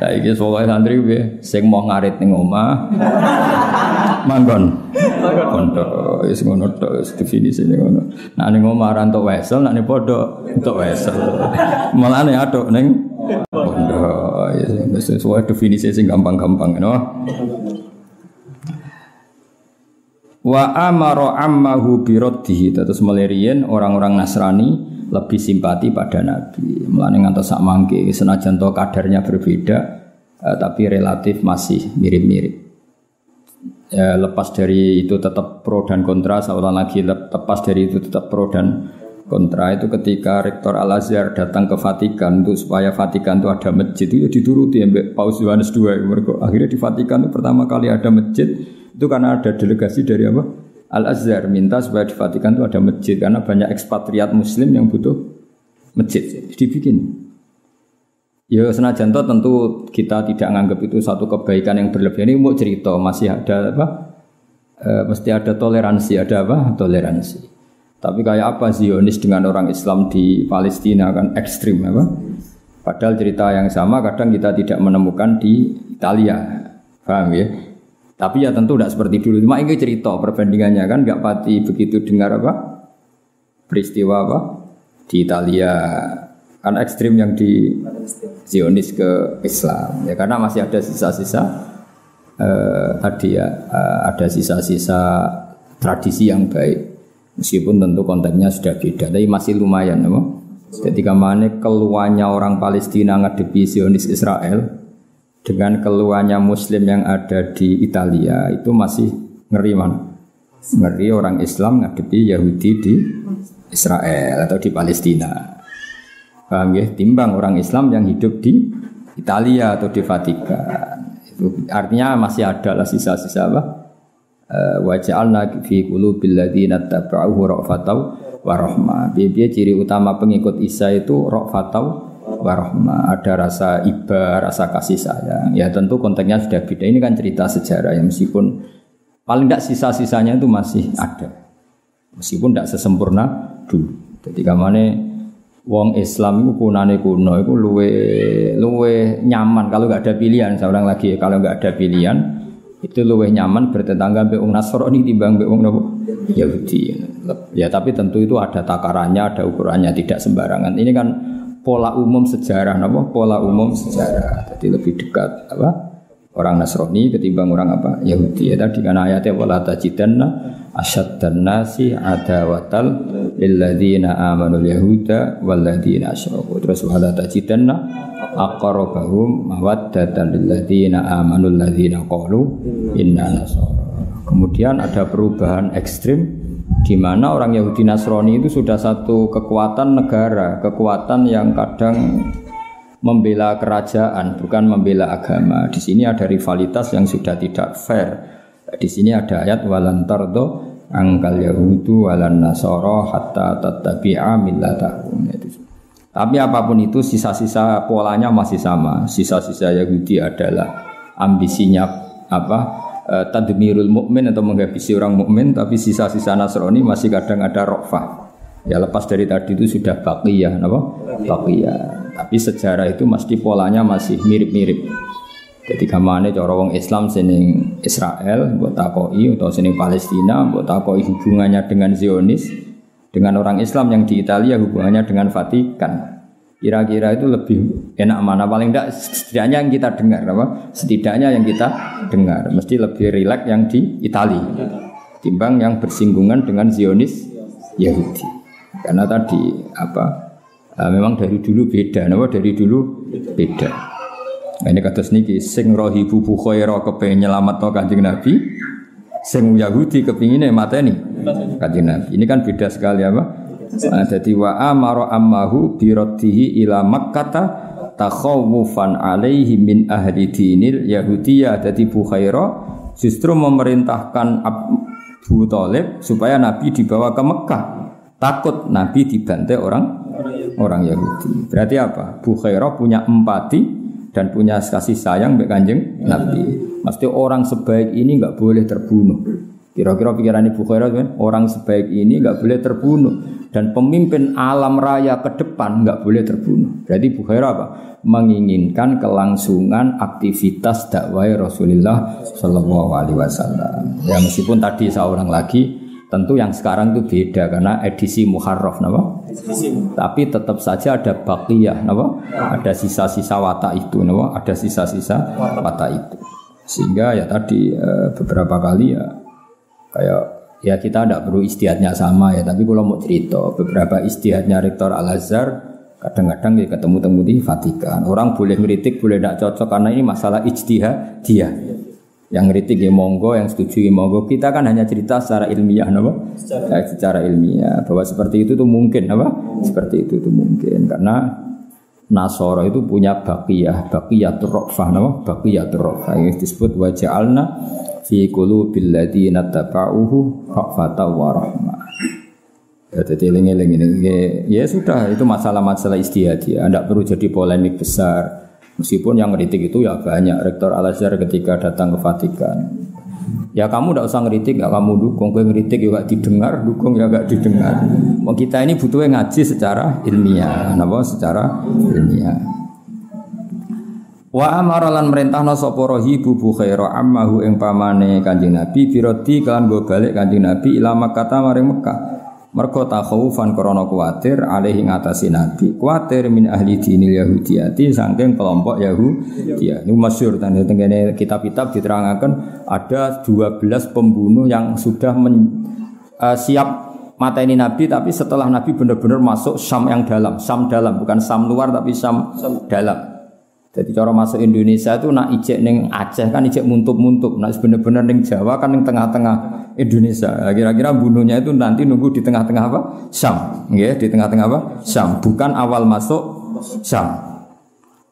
Saiki soleh santri piye? Sing mau ngarit ning omah. manggon Pondok wis ngono tok definisine ngono. Nek ning omah untuk wesel, nek ning pondok untuk wesel. Malah nek aduk ning sesuai definisi sing gampang-gampang ngono. Wa amara ammahu biraddihi terus melirian orang-orang Nasrani lebih simpati pada Nabi. Mulane ngantos sak mangke senajan to kadarnya berbeda eh, tapi relatif masih mirip-mirip ya, lepas dari itu tetap pro dan kontra seolah lagi lepas dari itu tetap pro dan kontra itu ketika rektor Al Azhar datang ke Vatikan untuk supaya Vatikan itu ada masjid itu ya dituruti ya Paus Yohanes II akhirnya di Vatikan itu pertama kali ada masjid itu karena ada delegasi dari apa Al Azhar minta supaya di Vatikan itu ada masjid karena banyak ekspatriat Muslim yang butuh masjid dibikin Ya senajan to tentu kita tidak menganggap itu satu kebaikan yang berlebihan. Ini mau cerita masih ada apa? E, mesti ada toleransi, ada apa? Toleransi. Tapi kayak apa Zionis dengan orang Islam di Palestina kan ekstrim apa? Padahal cerita yang sama kadang kita tidak menemukan di Italia. Paham ya? Tapi ya tentu tidak seperti dulu. Cuma ini cerita perbandingannya kan nggak pati begitu dengar apa? Peristiwa apa? Di Italia kan ekstrim yang di Zionis ke Islam ya karena masih ada sisa-sisa uh, tadi ya uh, ada sisa-sisa tradisi yang baik meskipun tentu konteksnya sudah beda tapi masih lumayan ya, jadi ke mana keluarnya orang Palestina ngadepi Zionis Israel dengan keluarnya Muslim yang ada di Italia itu masih ngeri man ngeri orang Islam ngadepi Yahudi di Israel atau di Palestina Paham ya? Timbang orang Islam yang hidup di Italia atau di Vatikan. Itu artinya masih ada lah sisa-sisa apa? Eh, wa ja'alna fi qulubil ladzina tabauhu ra'fatau wa rahmah. Biaya ciri utama pengikut Isa itu ra'fatau wa rahmah. Ada rasa iba, rasa kasih sayang. Ya tentu konteksnya sudah beda. Ini kan cerita sejarah yang meskipun paling tidak sisa-sisanya itu masih ada. Meskipun tidak sesempurna dulu. Jadi kamane Wong Islam itu kunane kuno itu luwe luwe nyaman kalau nggak ada pilihan seorang lagi kalau nggak ada pilihan itu luwe nyaman bertetangga be wong Nasrani timbang be wong Yahudi. Ya tapi tentu itu ada takarannya, ada ukurannya tidak sembarangan. Ini kan pola umum sejarah napa? Pola umum sejarah. Jadi lebih dekat apa? Orang Nasrani ketimbang orang apa? Yahudi. Ya tadi kan ayatnya wala tajidanna asyaddan nasi adawatal lilladzina amanul yahuda walladzina asyraku. Terus wala tajidanna aqrabahum mawaddatan lilladzina amanul ladzina qalu inna nasara. Kemudian ada perubahan ekstrim di mana orang Yahudi Nasrani itu sudah satu kekuatan negara, kekuatan yang kadang membela kerajaan, bukan membela agama. Di sini ada rivalitas yang sudah tidak fair. Di sini ada ayat walantardo angkal yahudu walan nasoro hatta tatabi'a millatahum. Tapi apa pun itu sisa-sisa polanya masih sama. Sisa-sisa Yahudi adalah ambisinya apa? E, tadmirul mukmin atau menghabisi orang mukmin, tapi sisa-sisa Nasrani masih kadang ada rokfah. Ya lepas dari tadi itu sudah baqiyah, apa? Baqiyah. Tapi sejarah itu mesti polanya masih mirip-mirip. Jadi kamane cara wong Islam sening Israel, buat takoi atau sening Palestina, buat takoi hubungannya dengan Zionis, dengan orang Islam yang di Italia hubungannya dengan Vatikan. Kira-kira itu lebih enak mana? Paling tidak setidaknya yang kita dengar, apa? Setidaknya yang kita dengar, mesti lebih rileks yang di Italia, timbang yang bersinggungan dengan Zionis Yahudi. Karena tadi apa? Nah, memang dari dulu beda, nama dari dulu beda. Nah, ini kata niki sing rohibu kepengen nyelamat to kanjeng Nabi, sing Yahudi kepinginnya mateni kanjeng Nabi. Ini kan beda sekali apa? Nah, jadi wa amaro ammahu biraddihi ila makkata takhawufan alaihi min ahli dinil yahudiyah jadi Bukhaira justru memerintahkan Abu Talib supaya Nabi dibawa ke Mekah takut Nabi dibantai orang orang Yahudi. Berarti apa? Bukhairah punya empati dan punya kasih sayang mbek Kanjeng Nabi. Mesti orang sebaik ini nggak boleh terbunuh. Kira-kira pikiran Ibu Khairah kan orang sebaik ini nggak boleh terbunuh dan pemimpin alam raya ke depan nggak boleh terbunuh. Berarti Ibu Khairah apa? Menginginkan kelangsungan aktivitas dakwah Rasulullah Shallallahu Alaihi Wasallam. Ya meskipun tadi seorang lagi tentu yang sekarang itu beda karena edisi Muharraf, nama. Tapi tetap saja ada bakiyah, nama. Ada sisa-sisa watak itu, nama. Ada sisa-sisa watak itu. Sehingga ya tadi eh, beberapa kali ya Kayak ya kita tidak perlu istihadnya sama ya, tapi kalau mau cerita beberapa istihadnya Rektor Al Azhar kadang-kadang ya ketemu-temu di Vatikan. Orang boleh ngeritik, boleh tidak cocok karena ini masalah ijtihad dia. Yang ngeritik ya monggo, yang setuju ya monggo. Kita kan hanya cerita secara ilmiah, apa? Secara, ya, secara ilmiah bahwa seperti itu tuh mungkin, apa? Seperti itu tuh mungkin karena Nasoro itu punya bakiyah, bakiyatur rokfah, nama bakiyatur rokfah yang disebut waja'alna fi qulubil ladina tabauhu rafata wa rahmah. Ya, jadi ini ya sudah itu masalah-masalah istihad ya, tidak perlu jadi polemik besar. Meskipun yang ngeritik itu ya banyak rektor Al Azhar ketika datang ke Vatikan. Ya kamu tidak usah ngeritik, gak kamu dukung, gue ngeritik juga didengar, dukung ya gak didengar. Mau kita ini butuhnya ngaji secara ilmiah, kenapa? Secara ilmiah. Wa amara lan merintahna sapa rahibu bukhaira ammahu ing pamane Kanjeng Nabi biroti kan go balik Kanjeng Nabi ila Makkah maring Mekah. Mergo takhawufan krana kuwatir alaihi ngatasi Nabi. Kuwatir min ahli dinil Yahudiyati saking kelompok Yahudi. Ini masyhur tanda tengene kitab-kitab diterangkan ada 12 pembunuh yang sudah men, uh, siap mata ini Nabi tapi setelah Nabi benar-benar masuk Sam yang dalam, Sam dalam bukan Sam luar tapi Sam, Sam dalam. Jadi cara masuk Indonesia itu nak ijek neng Aceh kan ijek muntuk-muntuk, nak bener-bener neng Jawa kan neng tengah-tengah Indonesia. Kira-kira bunuhnya itu nanti nunggu di tengah-tengah apa? Syam, ya di tengah-tengah apa? Syam, bukan awal masuk Syam.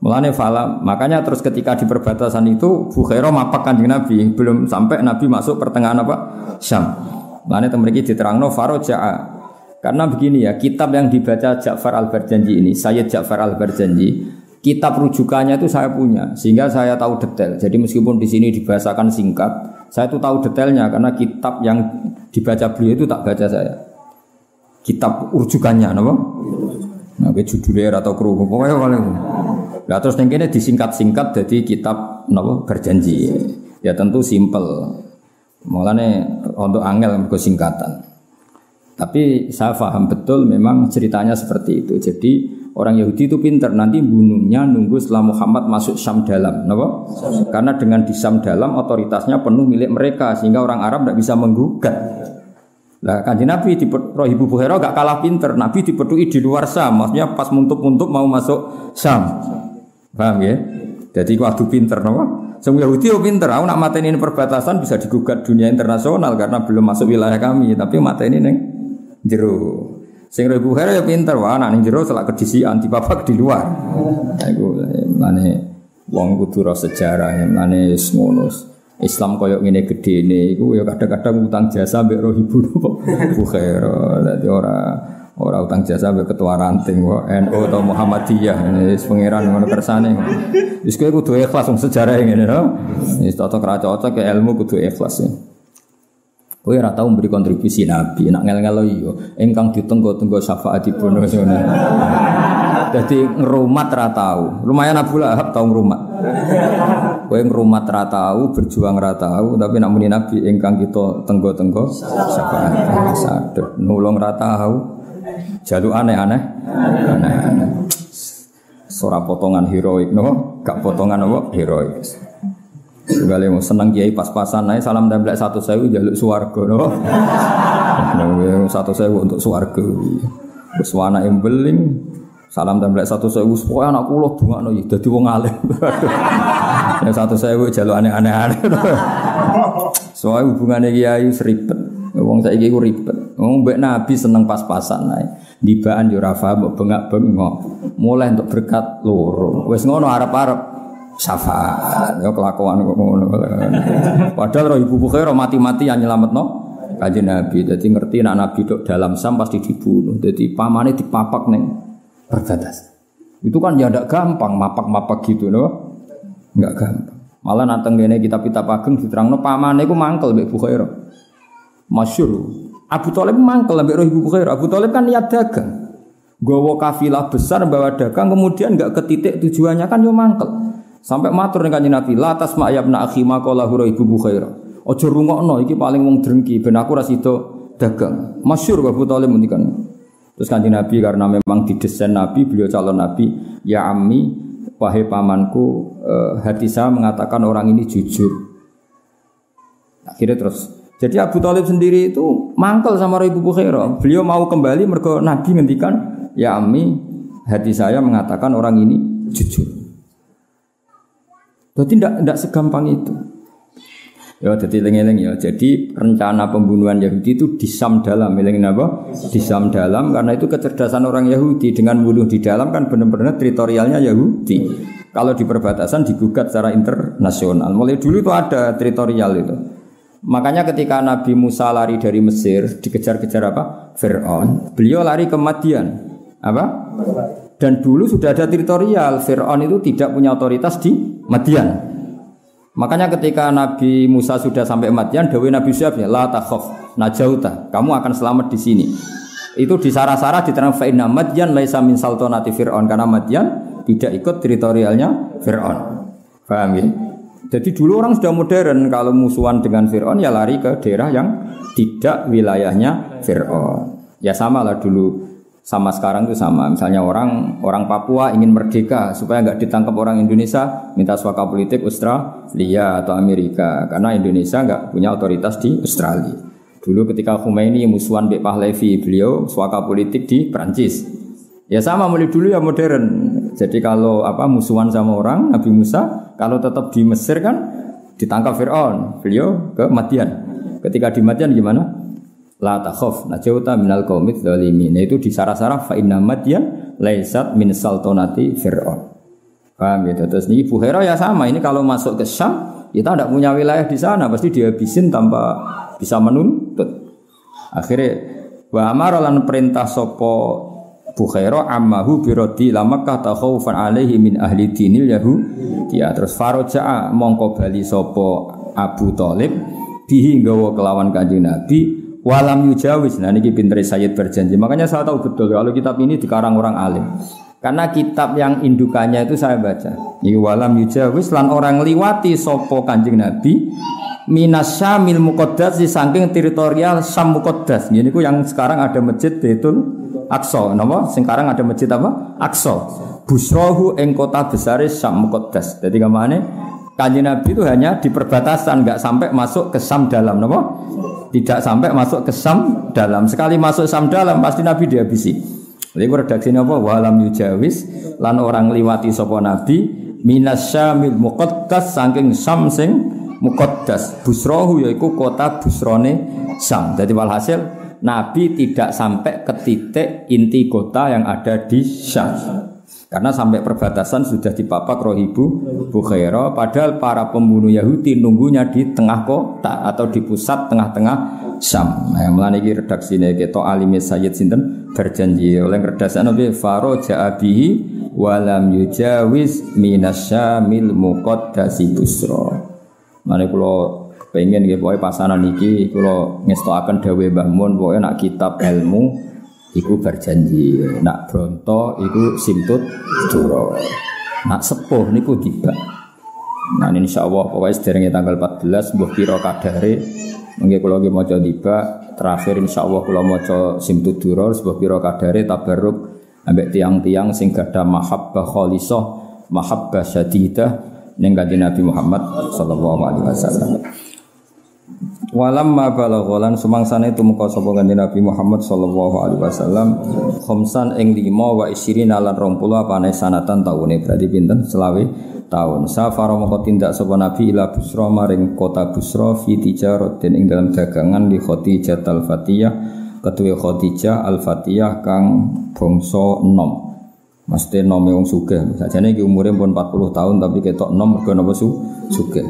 Mulane fala, makanya terus ketika di perbatasan itu Bukhairo mapak kanjeng Nabi, belum sampai Nabi masuk pertengahan apa? Syam. Mulane temeriki diterangno faroja'a. Karena begini ya, kitab yang dibaca Ja'far al-Barjanji ini, Sayyid Ja'far al-Barjanji, kitab rujukannya itu saya punya sehingga saya tahu detail. Jadi meskipun di sini dibahasakan singkat, saya itu tahu detailnya karena kitab yang dibaca beliau itu tak baca saya. Kitab rujukannya, nama? Nah, judulnya atau kru, pokoknya paling. Nah, terus yang ini disingkat-singkat jadi kitab nama berjanji. Ya tentu simple. Mulanya untuk angel ke singkatan. Tapi saya paham betul memang ceritanya seperti itu. Jadi Orang Yahudi itu pinter nanti bunuhnya nunggu setelah Muhammad masuk Syam dalam, kenapa? Karena dengan di Syam dalam otoritasnya penuh milik mereka sehingga orang Arab tidak bisa menggugat. Nah, kanji Nabi di Ibu Buhero gak kalah pinter. Nabi dipetui di luar Syam, maksudnya pas muntuk-muntuk mau masuk Syam. Paham ya? Jadi waktu pinter, kenapa? Semua Yahudi oh pinter, aku nak mata ini perbatasan bisa digugat dunia internasional karena belum masuk wilayah kami, tapi mata ini neng jeru. Sing Ibu Hera ya pinter, wah anak ning jero selak kedisian di bapak di luar. Iku mane wong kudu ro sejarah, mane ngono. Islam koyok ngene gedene iku ya kadang-kadang utang jasa mbek roh ibu Bu Khaira. Dadi ora ora utang jasa mbek ketua ranting kok NU atau Muhammadiyah ini pangeran ngono kersane. Wis kowe kudu ikhlas sejarah ngene no. Wis ra cocok ke ilmu kudu ikhlas. Ya. Kowe ora tau memberi kontribusi Nabi, nak ngel-ngelo iya, ingkang ditenggo-tenggo syafaatipun ngono. Dadi ngrumat ra tau. Lumayan Abu Lahab tau ngrumat. Kowe ngrumat ra tau, berjuang ra tau, tapi nak muni Nabi ingkang kita tenggo-tenggo syafaat. Sadep nulung ra tau. Jaluk aneh-aneh. Aneh-aneh. Sora potongan heroik no, gak potongan apa heroik. Segala yang senang kiai pas-pasan naik salam tembak satu sewu jaluk suwargo no. satu sewu untuk suwargo. Terus wana yang beling salam tembak satu sewu supaya anak kulo bunga no jadi wong alim. Satu sewu jaluk aneh-aneh aneh. Soalnya hubungannya kiai seribet. Wong saya kiai ribet. Wong mbek nabi seneng pas-pasan naik. Dibaan yo rafa bengak bengok. Mulai untuk berkat loro. Wes ngono arep-arep syafaat. Ya kelakuan kok ngono. Padahal roh ibu Bukhairah mati-mati yang nyelametno kanjeng Nabi. Jadi ngerti nak Nabi dok dalam sam pasti dibunuh. Jadi pamane dipapak neng perbatas. Itu kan ya ndak gampang mapak-mapak gitu loh. Enggak gampang. Malah nanteng gini kitab-kitab ageng diterangno pamane iku mangkel mbek Bukhairah. Masyur. Abu Talib mangkel ambek roh Ibu. Abu Talib kan niat dagang. Gowo kafilah besar bawa dagang kemudian nggak ke titik tujuannya kan yo mangkel. Sampai matur dengan Nabi, "La tasma ya ibna akhi maqala hura Ibu Bukhairah." Ojo rungokno iki paling wong drengki ben aku ra dagang. Masyur Abu Talib ngendikan. Terus kanji Nabi karena memang didesain Nabi, beliau calon Nabi, ya Ami, wahai pamanku, eh, hati saya mengatakan orang ini jujur. Akhirnya terus jadi Abu Talib sendiri itu mangkel sama Ibu Bukhairah. Beliau mau kembali mergo Nabi ngendikan, "Ya Ami, hati saya mengatakan orang ini jujur." Jadi tidak tidak segampang itu. Ya, jadi lengeleng ya. Jadi rencana pembunuhan Yahudi itu disam dalam, eleng apa? Disam dalam karena itu kecerdasan orang Yahudi dengan bunuh di dalam kan benar-benar teritorialnya Yahudi. Kalau di perbatasan digugat secara internasional. Mulai dulu itu ada teritorial itu. Makanya ketika Nabi Musa lari dari Mesir, dikejar-kejar apa? Fir'aun. Beliau lari ke Madian. Apa? Dan dulu sudah ada teritorial. Fir'aun itu tidak punya otoritas di Madian. Makanya ketika Nabi Musa sudah sampai Madian, Dawi Nabi Syuaib ya, la najauta, kamu akan selamat di sini. Itu di sarah-sarah diterang fa'inna Madian laisa min saltonati Fir'aun karena Madian tidak ikut teritorialnya Fir'aun. Paham ya? Jadi dulu orang sudah modern kalau musuhan dengan Fir'aun ya lari ke daerah yang tidak wilayahnya Fir'aun. Ya sama lah dulu sama sekarang itu sama. Misalnya orang orang Papua ingin merdeka supaya nggak ditangkap orang Indonesia, minta suaka politik Australia atau Amerika karena Indonesia nggak punya otoritas di Australia. Dulu ketika Khomeini musuhan Bek Pahlavi, beliau suaka politik di Prancis. Ya sama mulai dulu ya modern. Jadi kalau apa musuhan sama orang Nabi Musa, kalau tetap di Mesir kan ditangkap Fir'aun. Beliau ke Madian. Ketika di Madian gimana? La takhaf najauta minal qaumit zalimin. Nah, itu di sarah-sarah fa inna Madian laisat min saltonati Fir'aun. Paham ya? Terus ini Ibu Hera ya sama. Ini kalau masuk ke Syam, kita tidak punya wilayah di sana, pasti dihabisin tanpa bisa menuntut. Akhirnya wa amarolan perintah sopo Bukhaira ammahu birodi lamakah takhawfan alaihi min ahli dinil yahu ya terus faroja'a mongko bali Abu Talib bihi kelawan kanjeng Nabi walam yujawis nah ini pinter Sayyid berjanji makanya saya tahu betul kalau kitab ini dikarang orang alim karena kitab yang indukannya itu saya baca ini walam yujawis lan orang liwati sopo kanjeng Nabi minas syamil muqaddas di saking teritorial Syam muqaddas ini yang sekarang ada masjid Baitul Aqsa, napa? Sekarang ada masjid apa? Aqsa. Busrohu eng kota besar Syam Muqaddas. Jadi ke mana? Kanjeng Nabi itu hanya di perbatasan, nggak sampai masuk ke Sam dalam, napa? Tidak sampai masuk ke Sam dalam. Sekali masuk Sam dalam pasti Nabi dihabisi. Jadi redaksi apa? Walam yujawis lan orang liwati sopo Nabi minas syamil muqaddas saking Sam sing muqaddas. Busrohu yaiku kota busrone Sam. Jadi walhasil Nabi tidak sampai ke titik inti kota yang ada di Syam. Karena sampai perbatasan sudah dipapak rohibu Bukhaira. Padahal para pembunuh Yahudi nunggunya di tengah kota atau di pusat tengah-tengah Syam. Nah, melani redaksi ini kita alimi Sayyid Sinten berjanji oleh redaksi Nabi Faro ja'abihi walam yujawiz minasyamil muqaddasi busro. Mana kalau pengen gitu pokoknya pasanan iki kalau ngestoakan dawe bangun pokoknya nak kitab ilmu iku berjanji nak bronto iku simtut duro nak sepuh niku tiba nah insya Allah pokoknya sederhana tanggal 14 buah piro kadare mungkin kalau lagi mau tiba terakhir insya Allah kalau mau simtut duro sebuah piro kadare tabaruk ambek tiang-tiang sing gada mahabbah kholisoh mahabbah syadidah ning Nabi Muhammad sallallahu alaihi wasallam. Walam ma balagholan sumangsane tumeka sapa kanjeng Nabi Muhammad sallallahu alaihi wasallam khamsan ing lima wa isyirin lan 20 apane sanatan taune berarti pinten selawe tahun. Safara moko tindak sapa Nabi ila Busra maring kota Busra fi tijaratin ing dalam dagangan di Khadijah al-Fatiyah ketua Khadijah al-Fatiyah kang bangsa enom. Mesti nome wong sugih. Sajane iki umure pun 40 tahun tapi ketok nom mergo su sugih.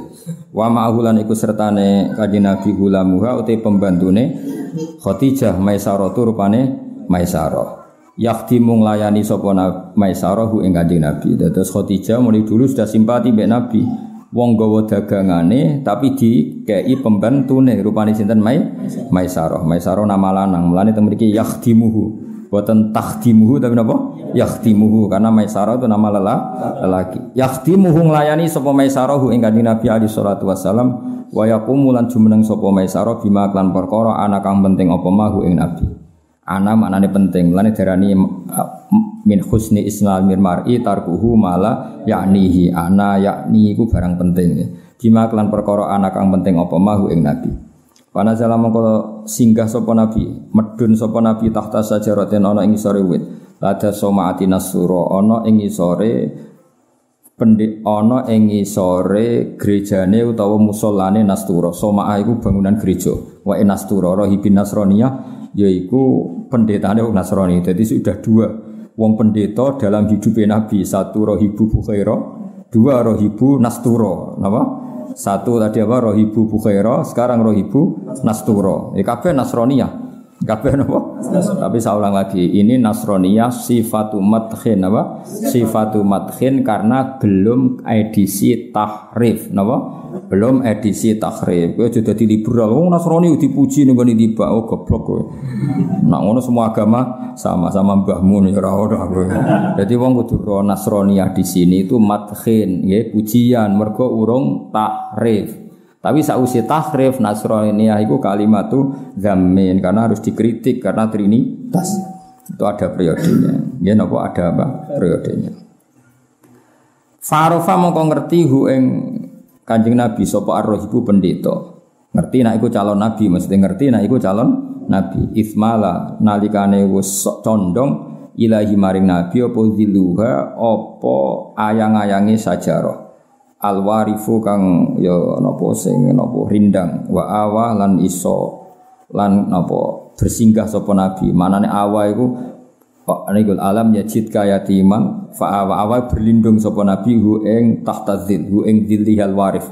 Wa ma'hulan iku sertane Kanjeng Nabi gulamuha uti pembantune Khadijah Maisarah rupane Maisarah. Yakti mung layani sapa Maisarah hu ing Kanjeng Nabi. Dados Khadijah mulai dulu sudah simpati mbek Nabi. wong gawa dagangane tapi dikei pembantune rupane sinten Mai Maisarah. Maisarah nama lanang. Mulane teng mriki yakhdimuhu. Boten takhdimuhu tapi napa? Yakhdimuhu karena Maisarah itu nama lala, lelaki. Yakhdimuhu nglayani sapa Maisarah ing Kanjeng Nabi alaihi salatu wasalam wa yaqumu lan jumeneng sapa Maisarah bima klan perkara ana kang penting apa mahu ing Nabi. Ana maknane penting. Mulane darani min husni islam mir mar'i tarkuhu mala yaknihi ana yakni iku barang penting. Bima kelan perkara anak kang penting apa mahu ing nabi. Pana jala mongko singgah sapa nabi, medun sapa nabi tahta sajaratin ana ing sore wit. Lada somaati nasura ana ing sore pendik ana ing sore gerejane utawa musallane Nastura. Somaa iku bangunan gereja. Wa Nastura rahibin Nasraniyah yaiku pendetane Nasrani. Jadi sudah dua wong pendeta dalam hidupnya Nabi satu rohibu bukhaira dua rohibu nasturo apa satu tadi apa rohibu bukhaira sekarang rohibu nasturo ya kabeh nasroniyah kabeh apa tapi saya ulang lagi ini nasroniyah sifatu madkhin apa sifatu madkhin karena belum edisi tahrif apa belum edisi takrib. Kowe aja dadi liberal. Wong Nasrani dipuji ning ngene tiba. Oh goblok kowe. Nak ngono semua agama sama-sama mbahmu ya ora ono kowe. Dadi wong kudu ro Nasraniyah di sini itu madkhin, nggih, pujian mergo urung takrif. Tapi sausi tahrif Nasraniyah itu kalimat tuh zamin karena harus dikritik karena trinitas. Itu ada periodenya. Ya nopo ada apa? Periodenya. Farofa mongko ngerti hu ing Kanjeng Nabi sapa arrohibu pendeta. Ngerti nak iku calon nabi, mesti ngerti nak iku calon nabi. Ismala nalikane wis condong ilahi maring nabi apa ziluha apa ayang-ayange sajarah. Alwarifu kang ya napa sing napa rindang wa awa lan iso lan napa bersinggah sapa nabi. Manane awa iku Anikul alam yajid kaya timang fa awa awa berlindung sapa nabi hu ing tahta zil hu ing zillihal warif.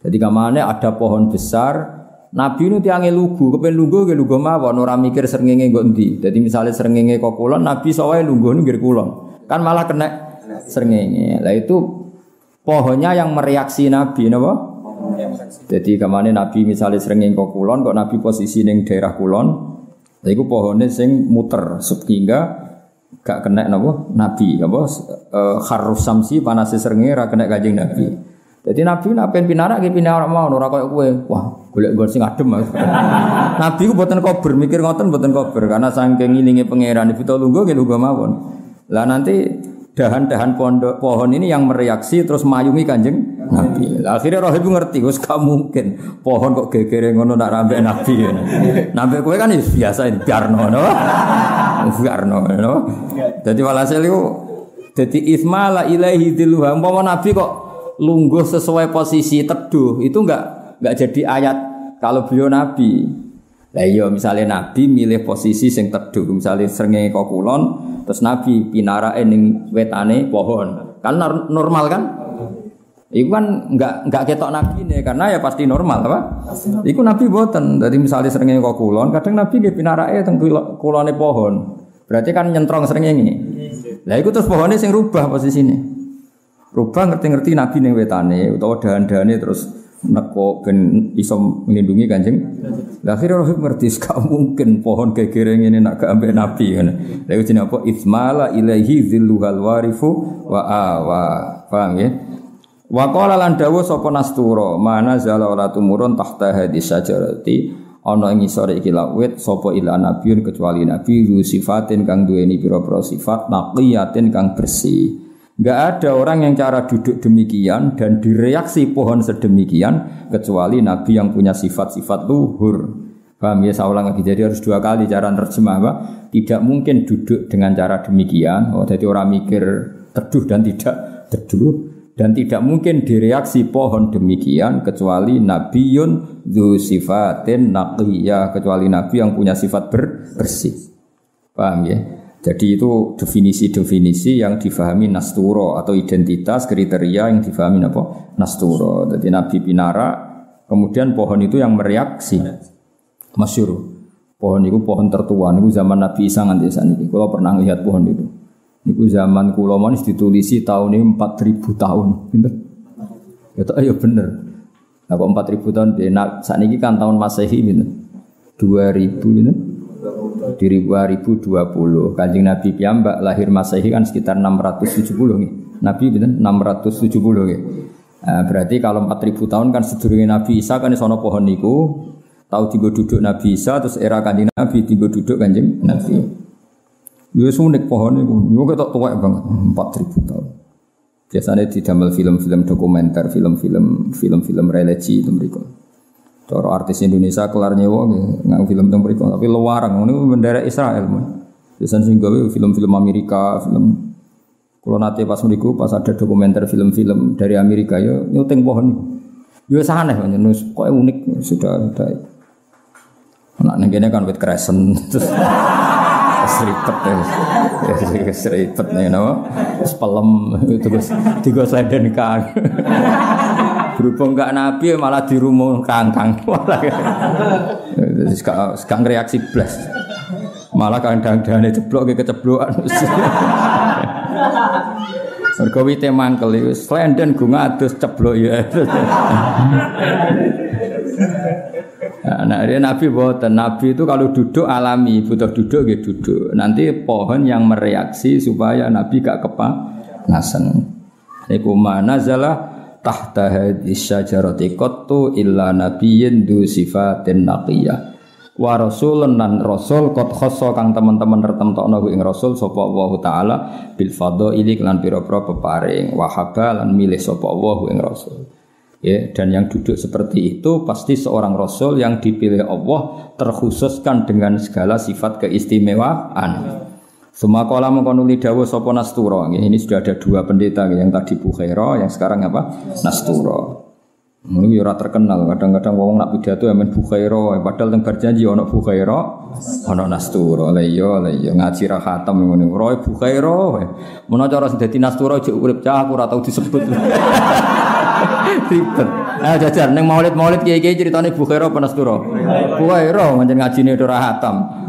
Jadi kamane ada pohon besar Nabi nu tiange lugu, kepen lugu ke lugu mawon ora mikir srengenge nggo endi. Dadi misale srengenge kok kulon, Nabi sawae lugu nggir kulon. Kan malah kena srengenge. Lah itu pohonnya yang mereaksi Nabi napa? Jadi ke mana Nabi misalnya srengenge kok kulon, kok Nabi posisi ning daerah kulon, iku pohone sing muter sehingga gak kena napa nabi apa e, harus samsi panas srenge ra kena kanjeng nabi. Jadi nabi nak pengen pinarak ki pinarak mau ora koyo kowe. Wah, golek gon sing adem. nabi ku boten kober, mikir ngoten boten kober karena saking ngilinge pangeran ibu lungguh nggih lungguh mawon. Lah nanti dahan-dahan pohon ini yang mereaksi terus mayungi kanjeng Nabi. Akhirnya roh ibu ngerti, gus gak mungkin pohon kok gegere ngono nak rambe Nabi. Ya. Nabi kue kan biasa ini biarno, no, biarno, no. Jadi walhasil itu, jadi ismala ilahi diluha. Umpama Nabi kok lungguh sesuai posisi teduh, itu enggak enggak jadi ayat kalau beliau Nabi. Lah iya misalnya Nabi milih posisi sing teduh, misalnya srengenge kok kulon, terus Nabi pinarake ning wetane pohon. Kan normal kan? Iku kan enggak enggak ketok Nabi nih karena ya pasti normal apa? Iku Nabi boten. Jadi misalnya srengenge kok kulon, kadang Nabi nggih pinarake teng kulone pohon. Berarti kan nyentrong srengenge. Lah iku terus pohonnya sing rubah posisine. Rubah ngerti-ngerti Nabi ning wetane utawa dahan-dahane terus neko ben iso melindungi kanjeng. Lah akhirnya Rohib ngerti gak mungkin pohon kegereng ini nak ke ambek nabi kan. Jenenge apa ismala ilaihi zilluhal warifu wa awa. Paham ya? Wa qala lan dawuh sapa nastura mana zala wala tumurun tahta hadis sajarati ana ing isore iki lawit sapa ila nabiun kecuali nabi sifatin kang duweni pira-pira sifat naqiyatin kang bersih. Enggak ada orang yang cara duduk demikian dan direaksi pohon sedemikian kecuali Nabi yang punya sifat-sifat luhur. Paham ya saya ulang lagi. Jadi harus dua kali cara nerjemah apa? Tidak mungkin duduk dengan cara demikian. Oh, jadi orang mikir teduh dan tidak teduh dan tidak mungkin direaksi pohon demikian kecuali Nabiun dzu sifatin naqiyah kecuali nabi yang punya sifat ber bersih. Paham ya? Jadi itu definisi-definisi yang difahami nasturo atau identitas kriteria yang difahami apa? Nasturo. Jadi Nabi Pinara kemudian pohon itu yang mereaksi. Masyur. Pohon itu pohon tertua. Ini zaman Nabi Isa nganti saat ini. Kalau pernah lihat pohon itu. Ini zaman kulo manis ditulisi tahun ini 4000 tahun. Ya tak ya bener. Nah kok 4000 tahun nah, saat ini kan tahun Masehi gitu. 2000 gitu. Di 2020 Kanjeng Nabi piyambak lahir Masehi kan sekitar 670 nih. Nabi gitu 670 gitu. Nah, berarti kalau 4000 tahun kan sedurunge Nabi Isa kan sono pohon niku tahu tiga duduk Nabi Isa terus era kanjeng Nabi tiga duduk kanjeng Nabi. Yo unik pohon niku. Yo ketok tuwek banget 4000 tahun. Biasanya di dalam film-film dokumenter, film-film film-film religi itu mereka. Cara artis Indonesia kelar nyewa nggak film itu mereka, tapi luarang ini bendera Israel man. Biasanya sih gawe film-film Amerika, film kalau nanti pas mereka pas ada dokumenter film-film dari Amerika ya nyuting pohon Ya sana kan, kok unik sudah sudah. Anak negene kan wit kresen terus seripet ya. ya seripet nih no. Sepelem terus tiga seleden kang. Berhubung gak nabi malah di rumah kangkang. Sekarang reaksi blas. Malah kandang dane ceblok ke keceblokan. Mergo wite mangkel iku slenden gunung adus ceblok ya. Nah, dia Nabi buatan Nabi itu kalau duduk alami, butuh duduk gitu duduk. Nanti pohon yang mereaksi supaya Nabi gak kepanasan. Iku mana zala tahta hadis syajarati qattu illa nabiyyin du sifatin naqiyah. Wa rasulun nan rasul kot khosso kang teman-teman retemtokno ing rasul sapa Allah taala bil fadhaili lan pira-pira peparing wa lan milih sapa Allah ing rasul ya dan yang duduk seperti itu pasti seorang rasul yang dipilih Allah terkhususkan dengan segala sifat keistimewaan. Semua kala mengkonuli dawa sopo nasturo. Ini sudah ada dua pendeta yang tadi Bukhaira, yang sekarang apa? Nasturo. Ini ya terkenal. Kadang-kadang wong nak pidato yang Bukhaira, padahal yang berjanji ono Bukhaira, ono Nasturo. Lah iya, lah iya ngaji ra khatam ngene. Roy Bukhaira. Mun cara sing dadi Nasturo jek urip cah aku ora tau disebut. Ribet. Ah jajar ning maulid-maulid kiai-kiai critane Bukhaira apa Nasturo? Bukhaira ngajen ngajine ora khatam.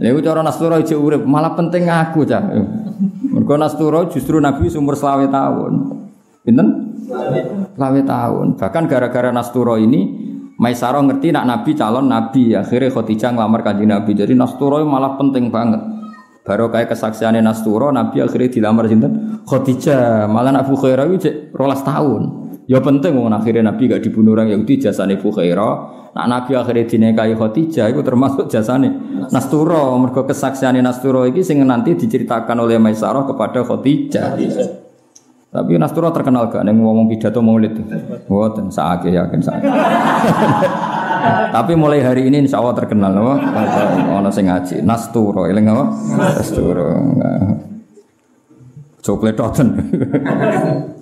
Lha cara Nasturo jek urip, malah penting aku cah. Mergo Nasturo justru Nabi umur selawe tahun. Pinten? Selawe tahun. Bahkan gara-gara Nasturo ini Maisaro ngerti nak Nabi calon Nabi akhirnya Khadijah ngelamar kanjeng Nabi jadi Nasturo malah penting banget baru kayak kesaksiannya Nasturo Nabi akhirnya dilamar sinten Khadijah malah Abu Khairah itu rolas tahun Ya penting wong akhirnya Nabi gak dibunuh orang Yahudi jasane Bukhaira. Nak Nabi akhirnya dinikahi Khadijah itu termasuk jasane Nasturo. Mergo kesaksiane Nasturo iki sing nanti diceritakan oleh Maisarah kepada Khadijah. Tapi Nasturo terkenal gak neng ngomong pidato Maulid. Mboten sakit yakin sakit. Tapi mulai hari ini insya Allah terkenal apa? Ono sing ngaji Nasturo, eling apa? Nasturo. Coklat doten.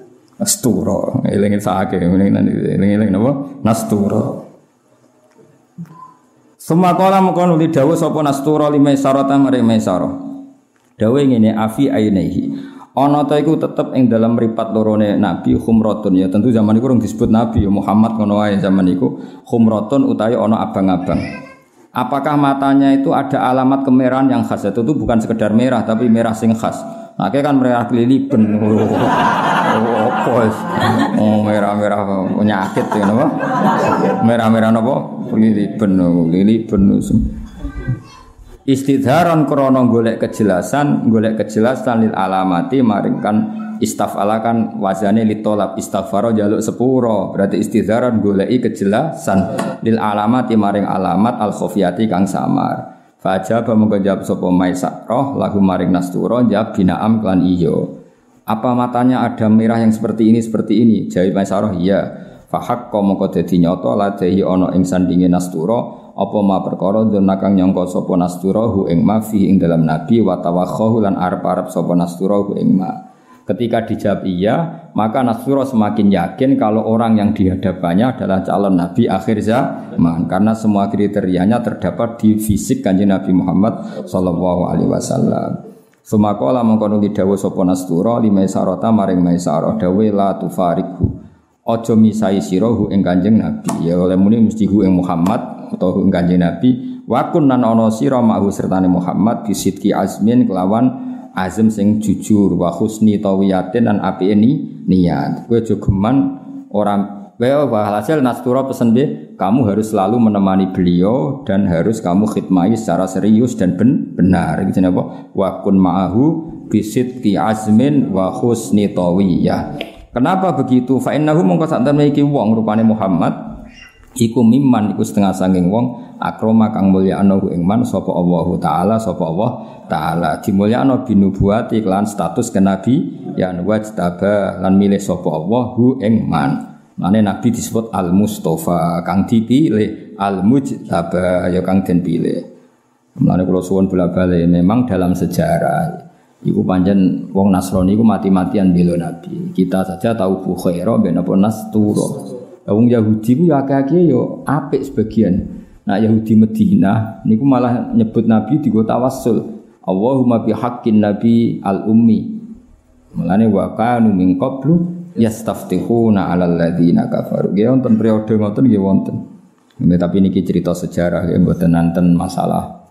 Nasturo, elingin sake, elingin napa? Nasturo. Semua kala mukon uli dawu sapa nasturo lima sarata mare maisara. Dawu ngene afi ainehi. Ana ta iku tetep ing dalam ripat lorone Nabi khumratun ya tentu zaman iku disebut Nabi ya Muhammad ngono wae zaman iku khumratun utawi ana abang-abang. Apakah matanya itu ada alamat kemerahan yang khas? Itu, itu bukan sekedar merah tapi merah sing khas. Nah, kan merah kelilipan. Oh, apa Oh, merah-merah penyakit ya napa? Merah-merah napa? Kelilipan, kelilipan. Istidharan krana golek kejelasan, golek kejelasan lil alamati maringkan istafala kan wazane litolab istighfar jaluk sepuro berarti istidharan goleki kejelasan lil alamati maring alamat al khofiyati kang samar Fajar mongko jawab sapa Maisarah lagu maring Nasturo jawab binaam klan iyo. Apa matanya ada merah yang seperti ini seperti ini? Jawab Maisarah iya. Fahak kau mongko dadi nyoto ladehi ono ing sandinge Nasturo apa ma perkara dona kang nyangka sapa Nasturo hu ing ma fi ing dalam nabi wa tawakhahu lan arep-arep sapa Nasturo hu ing ma. Ketika dijawab iya, maka Nasrullah semakin yakin kalau orang yang dihadapannya adalah calon Nabi akhir zaman. Karena semua kriterianya terdapat di fisik kanjeng Nabi Muhammad Sallallahu Alaihi Wasallam. Sumakola mengkono dawa sopo Nastura lima sarota maring maisaro dawe la tufariku. Ojo misai sirohu ing kanjeng Nabi. Ya oleh muni mesti hu ing Muhammad atau ing kanjeng Nabi. Wakun nan ono siro ma'hu sertane Muhammad bisidki azmin kelawan azam sing jujur wa husni tawiyatin dan api ini niat. Kowe aja orang Wah, hasil Nastura pesen be, kamu harus selalu menemani beliau dan harus kamu khidmati secara serius dan ben benar. Gitu apa? Wa kun ma'ahu bisidqi azmin wa husni tawiyah. Kenapa begitu? Fa innahu mongko sak iki wong rupane Muhammad iku mimman iku setengah sanging wong akroma kang mulya ana ing man sapa Allah taala sapa Allah taala dimulyakno binubuwati lan status kenabi yan wajtaba lan milih sapa Allah hu ing man Mane Nabi disebut Al Mustafa, kang dipilih, Al Mujtaba ya kang den pilih. Mane kula suwun bola-bali memang dalam sejarah Iku panjen wong Nasrani iku mati-matian bela Nabi. Kita saja tahu Bukhairah ben apa Nasturo. Wong Yahudi ku ya akeh yo apik sebagian. Nah Yahudi Medina niku malah nyebut Nabi di tawassul. Allahumma bihaqqin Nabi al-ummi. Mulane wa kanu min qablu yastaftihuna 'alal ladzina kafaru. Nggih wonten periode ngoten nggih wonten. Tapi niki cerita sejarah nggih mboten nanten masalah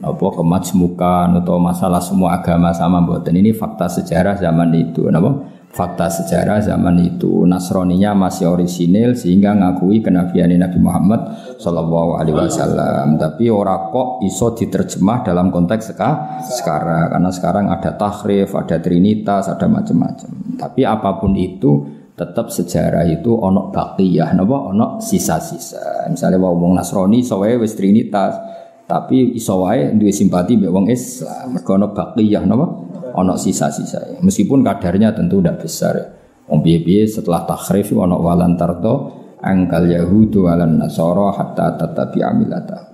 apa kemajmukan atau masalah semua agama sama mboten. Ini fakta sejarah zaman itu napa? Fakta sejarah zaman itu Nasroninya masih orisinil sehingga ngakui kenabian Nabi Muhammad Shallallahu Alaihi Wasallam. Tapi ora kok iso diterjemah dalam konteks seka, sekarang karena sekarang ada tahrif, ada trinitas, ada macam-macam. Tapi apa pun itu tetap sejarah itu onok bakiyah, napa onok sisa-sisa. Misalnya wong Nasrani sowe wis trinitas, tapi iso wae duwe simpati mbek wong Islam. Mergo ono bakiyah napa? Ono sisa-sisa. Meskipun kadarnya tentu tidak besar. Wong piye setelah takhrif ono walan tarto angkal yahudu walan nasara hatta tatabi amilata.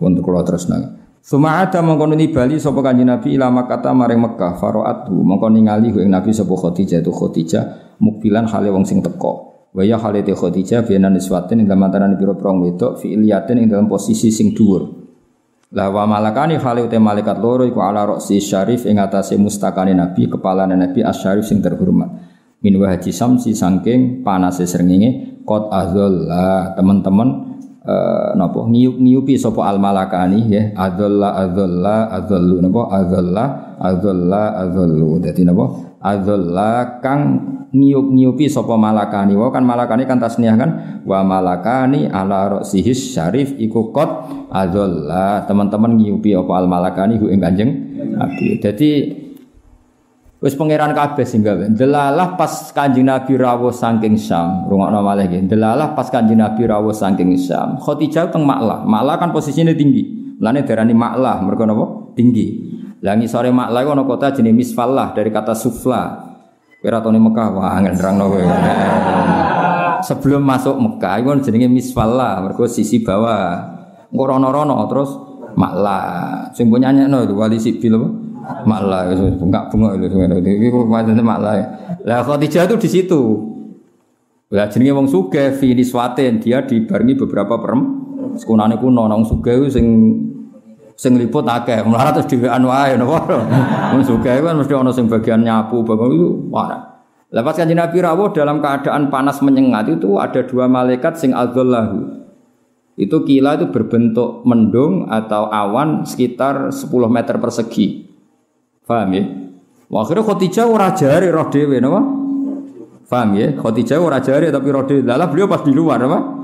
Untuk kalau terus nang. Suma ada mengkono bali sapa kanjeng Nabi ila Makkah maring Mekah faroatu mengkono ningali ing Nabi sapa Khadijah tu Khadijah mukbilan hale wong sing teko. Wa ya hale te Khadijah bianan iswatin ing dalam antarané pira-pira wedok fi iliyatin ing dalam posisi sing dhuwur. Lah wa malakani khali ute malaikat loro iku ala roksi syarif ing atase mustakane nabi kepala nabi asyarif sing terhormat. Min wa haji samsi saking panase srengenge qad azalla teman-teman uh, napa ngiyup-ngiyupi sapa al malakani ya azalla azalla azallu napa azalla azalla azallu dadi napa adzalla kang niup-niupi sapa malakani. Wa kan malakani kan tasniah kan? Wa malakani ala ra'sihis syarif iku qad adzalla. Teman-teman ngiupi apa al malakani hu ing Kanjeng Nabi. Dadi wis pangeran kabeh sing gawe. Delalah pas Kanjeng Nabi rawuh saking Syam. Rungokno malih iki delalah pas Kanjeng Nabi rawuh saking Syam. Khadijah teng Maklah Maklah kan posisinya tinggi. Lane darani Maklah mergo napa? Tinggi. Lah ngisore Maklah ana kota jenis Misfallah dari kata sufla. Kira tone Mekah wah angel nerangno kowe. Sebelum masuk Mekah iku jenenge Misfallah, mergo sisi bawah. Engko rono-rono terus Maklah. Sing punya nyekno itu wali sibil apa? Maklah itu enggak bunga itu iki kok macane Maklah. Lah Khadijah itu di situ. Lah jenenge wong sugih fi niswatin dia dibarengi beberapa perem. Sekunane kuno nang sugih sing sing liput akeh. Melarat terus dhewean wae napa? Wong sugih kan mesti ana sing bagian nyapu bagian itu parah lepas kanjeng Nabi rawuh dalam keadaan panas menyengat itu ada dua malaikat sing adzallahu. Itu kila itu berbentuk mendung atau awan sekitar 10 meter persegi. Paham ya? Akhirnya Khadijah ora jari roh dhewe napa? Paham ya? Khadijah ora jari tapi roh dhewe. Lah beliau pas di luar apa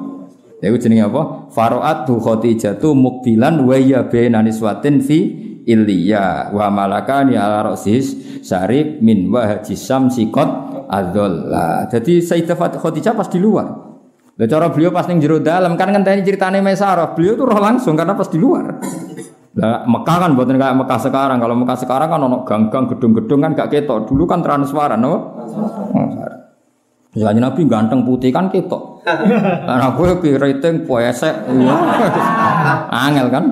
Ya itu jenenge apa? Faro'atu Khadijatu mukbilan wa ya baina niswatin fi illiya wa malakani ala ra'sis syarib min wa haji samsi qad adzalla. Jadi Sayyidah Khadijah pas di luar. Lah cara beliau pas ning jero dalam kan ngenteni ceritane Maisarah, beliau tuh roh langsung karena pas di luar. Lah Mekah kan buatan kayak Mekah sekarang. Kalau Mekah sekarang kan ono gang-gang gedung-gedung kan gak ketok. Dulu kan transparan, no? Transparan. Misalnya Nabi ganteng putih kan ketok. Karena gue pi rating puesek. Angel kan.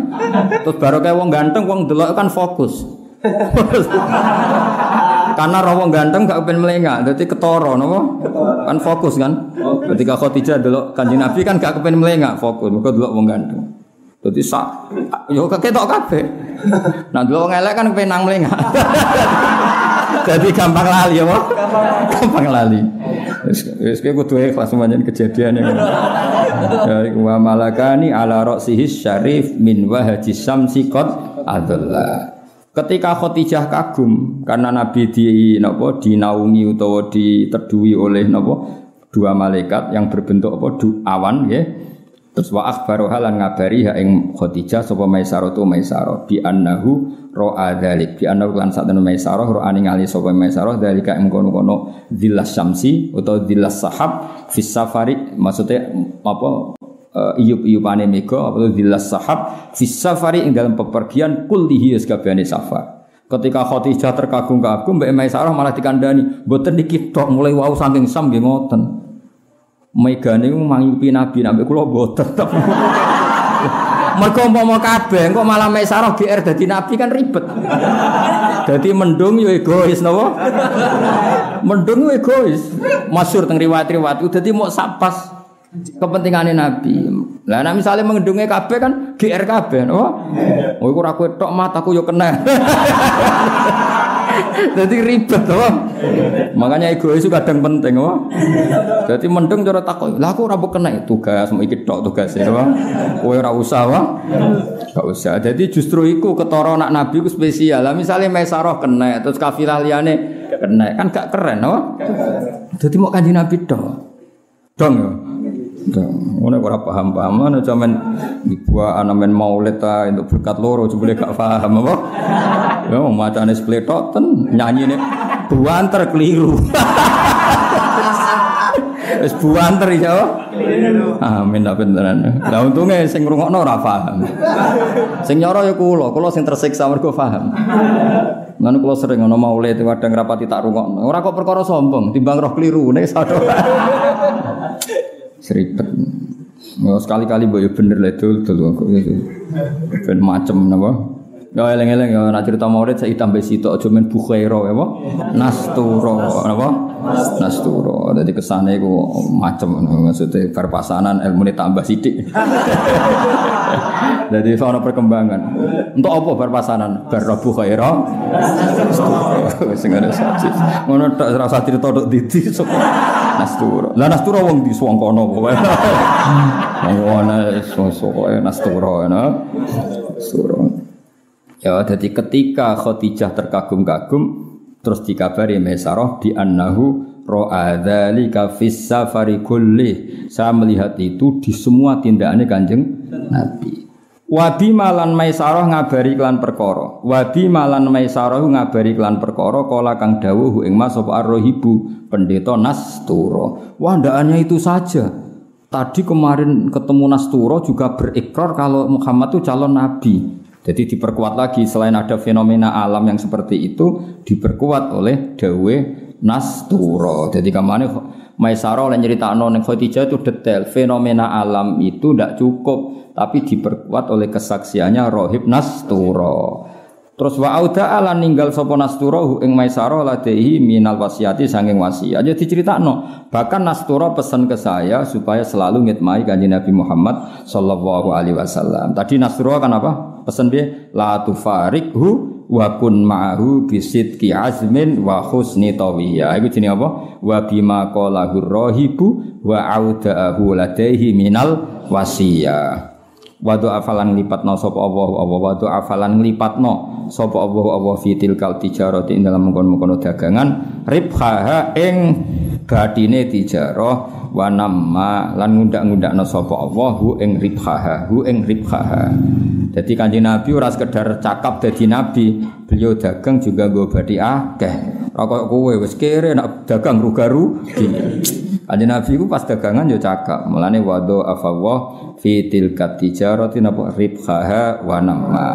Terus baru kayak wong ganteng wong delok kan fokus. Karena roh wong ganteng gak pengen melengak, jadi ketoro, nopo kan fokus kan. Ketika Khadijah delok kanjeng Nabi kan gak kepen melengak, fokus, mereka delok wong ganteng. Jadi sak, yo ketok kafe. Nah delok wong elek kan kepen nang melengak. Jadi gampang lali ya, gampang lali. Wis kowe kudu ikhlas semuanya kejadian yang ya wa malakani ala ra'sihi syarif min wahaji samsi qad adalla. Ketika Khadijah kagum karena Nabi di napa dinaungi utawa diteduhi oleh napa dua malaikat yang berbentuk apa du, awan ya terus wa akhbaru halan ngabari ha ing Khadijah sapa Maisarah tu Maisarah bi annahu ra'a dzalik bi annahu lan sak temen Maisarah ra'a ningali sapa Maisarah dalika ing kono-kono dzillas syamsi utawa dzillas sahab fis safari maksudnya apa uh, iyup-iyupane mega apa dzillas sahab fis safari ing dalam pepergian kullihi sakabehane safar Ketika Khadijah terkagum-kagum Mbak Maisarah malah dikandani mboten niki tok mulai wau saking sam nggih ngoten. Megane mangyupi Nabi nabi kula boten. Mergo umpama kabeh kok malah Maisarah GR dadi nabi kan ribet. Dadi mendung yo egois napa? Mendung yo egois. Masyhur teng riwayat-riwayat dadi mau sapas kepentingannya Nabi. Lah nek misale mengendunge kabeh kan GR kabeh, napa? Oh iku ora kowe tok mataku yo kena. Jadi ribet loh. Makanya egois itu kadang penting loh. Jadi mendeng cara takut. Lah aku kena tugas mau ikut tok tugas ya. Kowe ora usah wah. Gak usah. Jadi justru iku ketara anak Nabi ku spesial. Lah misalnya Maisarah kena terus kafilah liyane kena kan gak keren loh. Jadi mau kanji Nabi tok. Dong ya. Ngono ora paham-paham ana cuman dibuat ana men maulid ta untuk berkat loro jebule gak paham apa. Ya macane spletok ten nyanyine buanter keliru. Wis buanter ya. Amin apa beneran. Lah untunge sing ngrungokno ora paham. Sing nyoro ya kula, kula sing tersiksa mergo paham. Ngono kula sering ngono maulid kadang rapati tak rungokno. Ora kok perkara sombong, timbang roh keliru nek sadar. Seribet. Oh, sekali-kali boyo bener lah itu, itu ben macem napa. Ya eleng-eleng ya nak cerita maulid saya tambah situ aja men bukhairo ya apa? Nasturo apa? Nasturo. Jadi kesane iku macem maksudnya perpasanan ilmu tambah sithik. Jadi soal perkembangan. Untuk apa perpasanan? Bar bukhairo. Sing ada saksi. Ngono tak rasa cerita tok didi Nasturo. Lah Nasturo wong di Swangkono kowe. Ngono sosok Nasturo ya. Nasturo. Ya, jadi ketika Khadijah terkagum-kagum terus dikabari Maisarah di annahu ro'a dzalika fis safari kulli. Saya melihat itu di semua tindakannya Kanjeng Nabi. Wabi malan Maisarah ngabari klan perkara. Wabi malan Maisarah ngabari klan perkara kala kang dawuh ing Mas apa Ar-Rahibu pendeta Nastura. Wah, itu saja. Tadi kemarin ketemu Nastura juga berikrar kalau Muhammad itu calon nabi. Jadi diperkuat lagi selain ada fenomena alam yang seperti itu diperkuat oleh dawe nasturo. Jadi ke mana Maisaro oleh cerita ning Khadijah itu detail fenomena alam itu tidak cukup tapi diperkuat oleh kesaksiannya rohib nasturo. Terus wa auda ala ninggal sapa Nasturo ing Maisaro ladehi minal wasiati sanging wasiat. Jadi diceritakno, bahkan Nasturo pesan ke saya supaya selalu ngitmai kanjeng Nabi Muhammad sallallahu alaihi wasallam. Tadi Nasturo kan apa? Pesan dia la tufarikhu wa kun ma'ahu bisidqi azmin wa husni tawiyah. Iku jenenge apa? Wa bima qala rahibu wa auda'ahu ladaihi minal wasiyah. Wadu afalan nglipatno sapa Allah Allah wadu afalan nglipatno sapa Allah Allah fi tilkal tijarati ing dalam mengkon-mengkon dagangan. Ribhaha ing batine tijarah wa namma lan ngundak-ngundakno sapa Allah hu ing ribhaha hu ing ribhaha. Jadi kanjeng Nabi ora sekedar cakap dadi nabi beliau dagang juga nggo badi akeh rokok kowe wis kere nak dagang rugaru Kanjeng Nabi ku pas dagangan yo cakap. Mulane wado afawah fi tilkat tijarati napa ribhaha wa namma.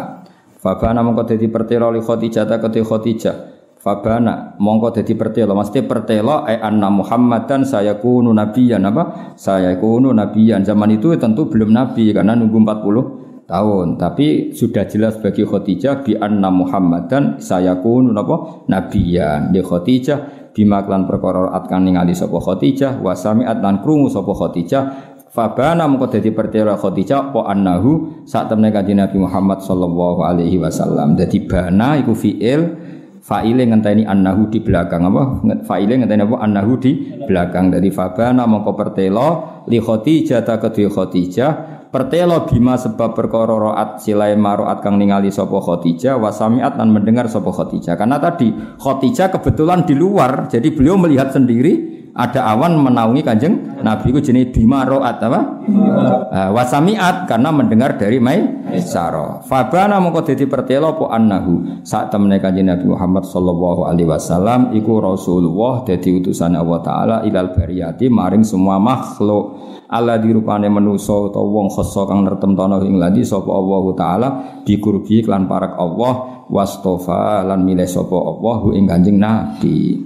Fabana mongko dadi pertelo li Khadijah ta kete Khadijah. Fabana mongko dadi pertelo mesti pertelo ai anna Muhammadan saya kunu nabiyan apa? Saya kunu nabiyan. Zaman itu tentu belum nabi karena nunggu 40 tahun tapi sudah jelas bagi Khadijah bi anna Muhammadan saya kunu apa nabiyan di Khadijah bima klan perkara atkan ningali sapa Khadijah wa sami'at lan krungu sapa Khadijah Fabana mengko dadi pertela Khadijah apa annahu saat temne kanjeng Nabi Muhammad sallallahu alaihi wasallam. Dadi bana iku fiil fa'ile ngenteni annahu di belakang apa? Fa'ile ngenteni apa? Annahu di belakang. Dari fabana mengko pertela li Khadijah ta kedue Khadijah pertelo bima sebab perkara roat silai maroat kang ningali sapa Khadijah wasamiat dan mendengar sapa Khadijah karena tadi Khadijah kebetulan di luar jadi beliau melihat sendiri ada awan menaungi kanjeng Nabi itu jenis bima roat apa? Uh, wasamiat karena mendengar dari Mai Saro. Fabana mongko dadi pertelo po annahu saat temene kanjeng Nabi Muhammad sallallahu alaihi wasallam iku Rasulullah dadi utusan Allah taala ilal bariyati maring semua makhluk Allah dirupane manusa utawa wong khassa kang nertemtono ing ladi sapa Allah taala dikurbi klan parak Allah wastofa lan milih sapa Allah ing kanjeng Nabi.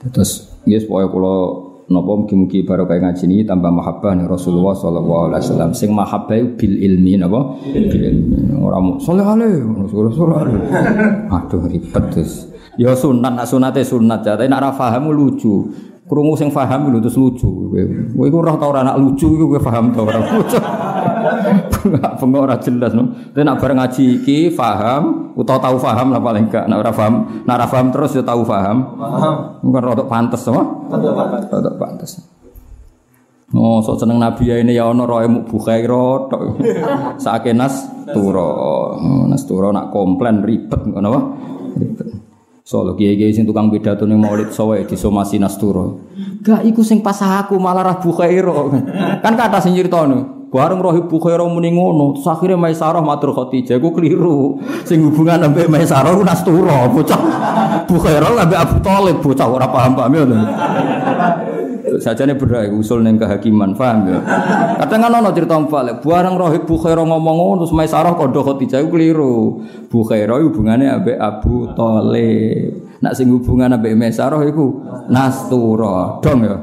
Terus Yes, pokoknya kalau nopo mugi-mugi baru kayak ngaji ini tambah mahabbah nih Rasulullah Sallallahu Alaihi Wasallam. Sing mahabbah bil ilmi nopo bil ilmi. Soleh soleh ale. Aduh ribet terus. Ya sunat, nak sunate sunat ya. Tapi nak faham lucu. Krungu sing paham lho terus lucu. Kowe iku roh ta ora nak lucu iku kowe paham ta ora lucu. Bengok ora jelas no. Tapi nak bareng ngaji iki paham utawa tahu paham lah paling enggak. Nak ora paham, nak ora paham terus ya tahu paham. Paham. Bukan rodok pantes sama. Rodok pantes. Oh, sok seneng Nabi ya ini ya ono roe muk bukhairo tok. Sakake nas turo. Nas turo nak komplain ribet ngono apa? Ribet. Solo kiai-kiai sing tukang pidato ning Maulid Sowe di Somasi Nasturo. Gak iku sing pas aku malah ra Bukhairo. Kan kata sing nyritane. Bareng roh Bukhairo muni ngono, terus akhire Maisarah matur Khadijah iku keliru. Sing hubungan ambek Maisarah ku Nasturo, bocah. Bukhairo ambek Abu Thalib, bocah ora paham-paham ya saja nih berai usul neng kehakiman paham ya? Kadang kan ono cerita balik buarang rohib bukhairo ngomong ngono terus maisarah kodoh khotijah keliru. Bukhairo hubungannya abe abu tole nak sing hubungan abe maisarah itu nasturo dong ya?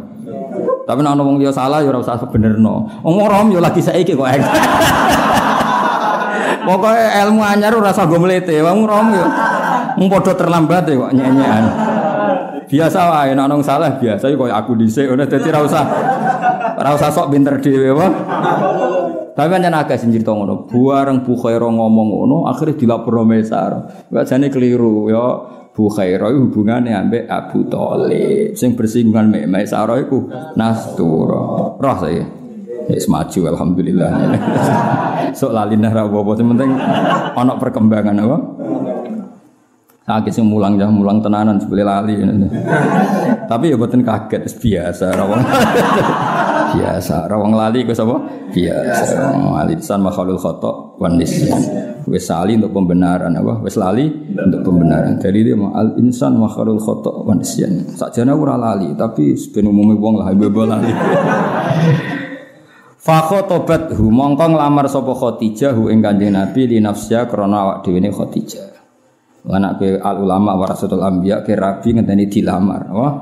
Tapi nak ngomong dia salah ya rasa bener no ngomong rom ya lagi saiki kok. Pokoknya ilmu anyar rasa gue melete, wong rom ya. Mung terlambat ya nyanyian. Biasa wae nek nang salah biasa koyo aku dhisik ngono dadi ra usah ra usah sok pinter dhewe wae. Tapi kan agak sing cerita ngono. Buareng Bu Khairo ngomong ngono akhirnya dilaporno Mesar. Wajane keliru ya. Bu Khairo hubungannya ambek Abu Thalib. Sing bersinggungan mek Mesar iku Nastura. Roh saya. Ya maju alhamdulillah. Sok lali nah ra apa-apa penting ana perkembangan apa? Sakit sing mulang ya mulang tenanan sebeli lali. Tapi ya buatin kaget biasa rawang. biasa rawang lali gue apa? Biasa. Alisan makhlul khotok wan nisyan. Wes sali untuk pembenaran apa? Wes lali untuk pembenaran. Jadi dia al insan makhlul khotok wan nisyan. Sakjane ora lali, tapi ben umume wong lah ibu lali. Fakho tobat hu mongko nglamar sapa Khadijah hu ing Kanjeng Nabi li nafsya krana awak dhewe Khadijah. Anak ke al ulama warasatul ambia ke rabi ngenteni dilamar. Wah.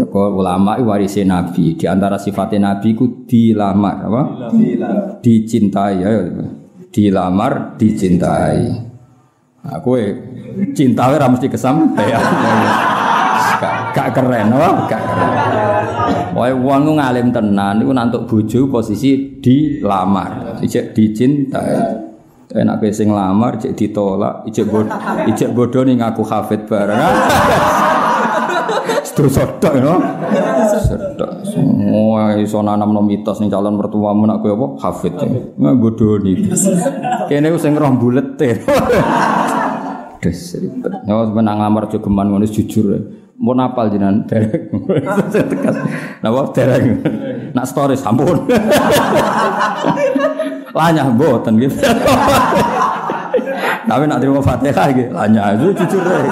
Nek ulama warise nabi. Di antara sifatnya nabi ku dilamar, apa? Dicintai ya. Dilamar, dicintai. Nah, cinta ora mesti kesampaian. Gak keren, apa? Gak keren. Wae wong ngalim tenan iku nantuk bojo posisi dilamar, dicintai. Enak ke sing lamar cek ditolak ijek bod ijek bodoh nih ngaku hafid bareng. Terus sedok ya sedok semua iso nanam no mitos nih calon mertua nak kowe apa? Hafid. Nggak bodoh nih kene sing roh bulet des ribet. Nyawa menang lamar jogeman ngono jujur. Mau napal jinan derek. Tekas napa? Derek. Nak story sampun lanyah mboten gitu. Tapi nak terima Fatihah gitu, lanyah itu jujur deh.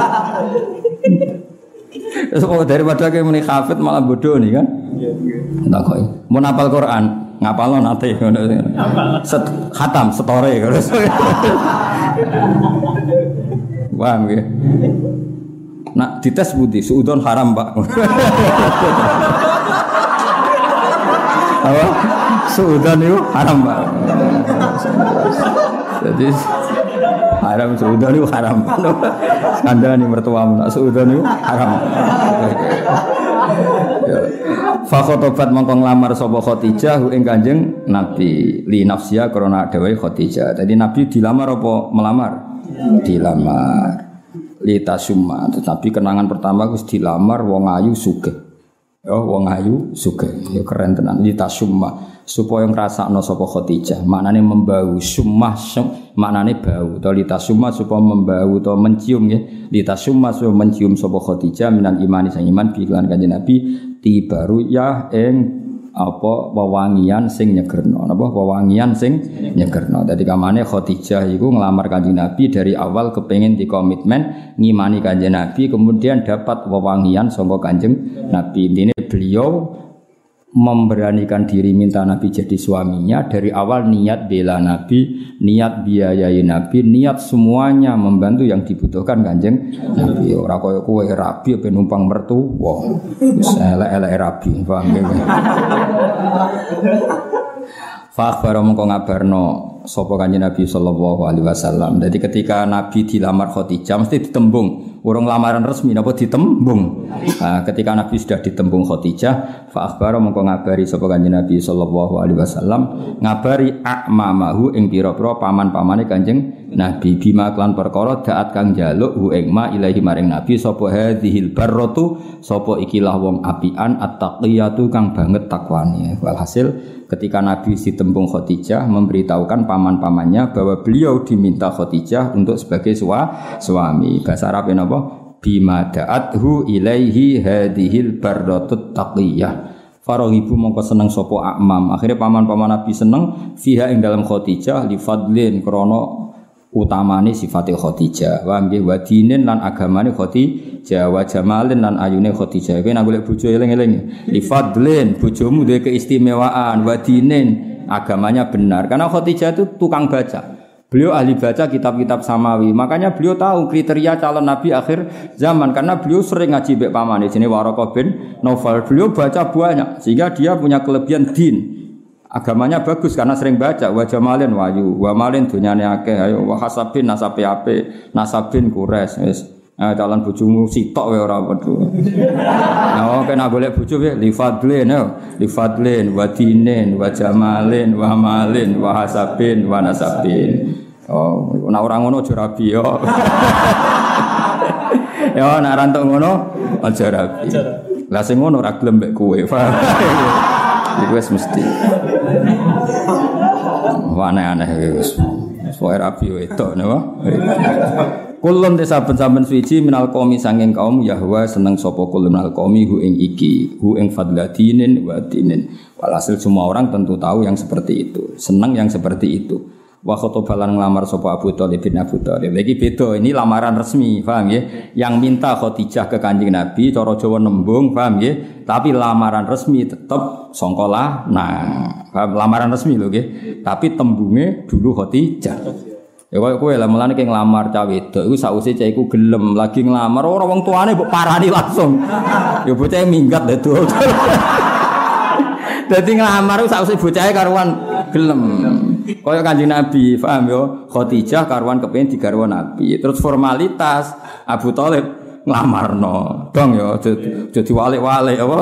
Terus kok daripada kayak muni hafid malah bodoh nih kan? Entah kok. Mau napal Quran, ngapal lo nanti. Set khatam, setore terus. Paham ya? Nak dites budi, suudon haram pak. Apa? Suudon itu haram. Jadi haram suudon itu haram. Anda nih mertua nak suudon itu haram. Fakhotobat mongkong lamar sopo Khadijah hu ing Kanjeng Nabi li nafsia krona dewe Khadijah. Jadi Nabi dilamar apa melamar? Dilamar. Li tasumma. Tetapi kenangan pertama Gus dilamar wong ayu sugih. Ya wong ayu sugih. Ya keren tenan litasumma supaya ngrasakno sapa Khadijah. Maknane membau sumah sum, maknane bau. To litasumma supaya membau to mencium nggih. Litasumma supaya mencium sapa Khadijah minan imani sang iman bi kanjeng Nabi tibaru ya ing apa wewangian sing nyegerno napa wewangian sing nyegerno dadi kamane Khadijah iku ngelamar Kanjeng Nabi dari awal kepengin di komitmen ngimani Kanjeng Nabi kemudian dapat wewangian saka Kanjeng Nabi ini beliau memberanikan diri minta Nabi jadi suaminya dari awal niat bela Nabi, niat biayai Nabi, niat semuanya membantu yang dibutuhkan kanjeng Nabi. Ora koyo kowe rabi apa numpang mertu, wis elek-elek rabi, paham? Fa akhbara mongko ngabarno sapa kanjeng Nabi sallallahu alaihi wasallam. Jadi ketika Nabi dilamar Khadijah mesti ditembung. Urung lamaran resmi napa ditembung. Nah, ketika Nabi sudah ditembung Khadijah, fa akhbara mongko ngabari sapa kanjeng Nabi sallallahu alaihi wasallam ngabari akmamahu ing pira-pira paman-pamane kanjeng Nabi bima klan perkara daat kang jaluk hu ing ma ilahi maring Nabi sapa hadhil barratu sapa ikilah wong apian at-taqiyatu kang banget takwane. Walhasil ketika Nabi ditembung Khadijah memberitahukan paman-pamannya bahwa beliau diminta Khadijah untuk sebagai sua, suami. Bahasa Arab apa? Bima da'athu ilaihi hadhil bardatut taqiyah. Farohibu mongko seneng sopo akmam. Akhirnya paman-paman Nabi seneng fiha ing dalam Khadijah li fadlin krono utamane sifate Khadijah. Wa nggih wa dinin lan agamane Khadijah wa jamalin lan ayune Khadijah. Kowe nek golek bojo eling-eling li fadlin bojomu duwe keistimewaan wa dinin agamanya benar. Karena Khadijah itu tukang baca. Beliau ahli baca kitab-kitab samawi, makanya beliau tahu kriteria calon nabi akhir zaman karena beliau sering ngaji bek paman di sini Warokoh bin Novel. Beliau baca banyak sehingga dia punya kelebihan din. Agamanya bagus karena sering baca wajah malin wayu, wa malin dunyane akeh ayo wa hasabin nasabe ape, nasabin kures wis. Nah, calon bojomu sitok wae ora perlu. Nah, kena golek bojo wae li fadlin, li fadlin wa dinin wa jamalin wa malin wa hasabin wa nasabin. Oh, nek ora ngono aja rabi yo. yo nek ora ngono aja rabi. Lah sing ngono ora gelem mbek kowe. Iku wis mesti. Wah aneh-aneh wis. Soe rabi wedok napa? Kulun te saben-saben suci minal qaumi sanging kaum Yahwa seneng sapa kulun minal qaumi hu ing iki, hu ing fadladinin wa dinin. Walhasil semua orang tentu tahu yang seperti itu, seneng yang seperti itu. Wa khotobalan ngelamar sapa Abu Thalib bin Abu Thalib. Lagi beda, ini lamaran resmi, paham ya? Yang minta Khadijah ke Kanjeng Nabi cara Jawa nembung, paham ya? Tapi lamaran resmi tetap songkola. Nah, paham? lamaran resmi nggih. Tapi tembunge dulu Khadijah. Ya koyo kowe lah mulane ki nglamar cah wedok iku sakwise cah iku gelem lagi nglamar ora wong tuane mbok parani langsung. Ya bocah minggat dadi. Dadi nglamar sakwise bocahe karuan gelem. Kaya Kanjeng Nabi, paham yo? Khadijah karuan kepengin digarwa Nabi. Terus formalitas Abu Thalib nglamarno. Dong ya dadi walik-walik apa.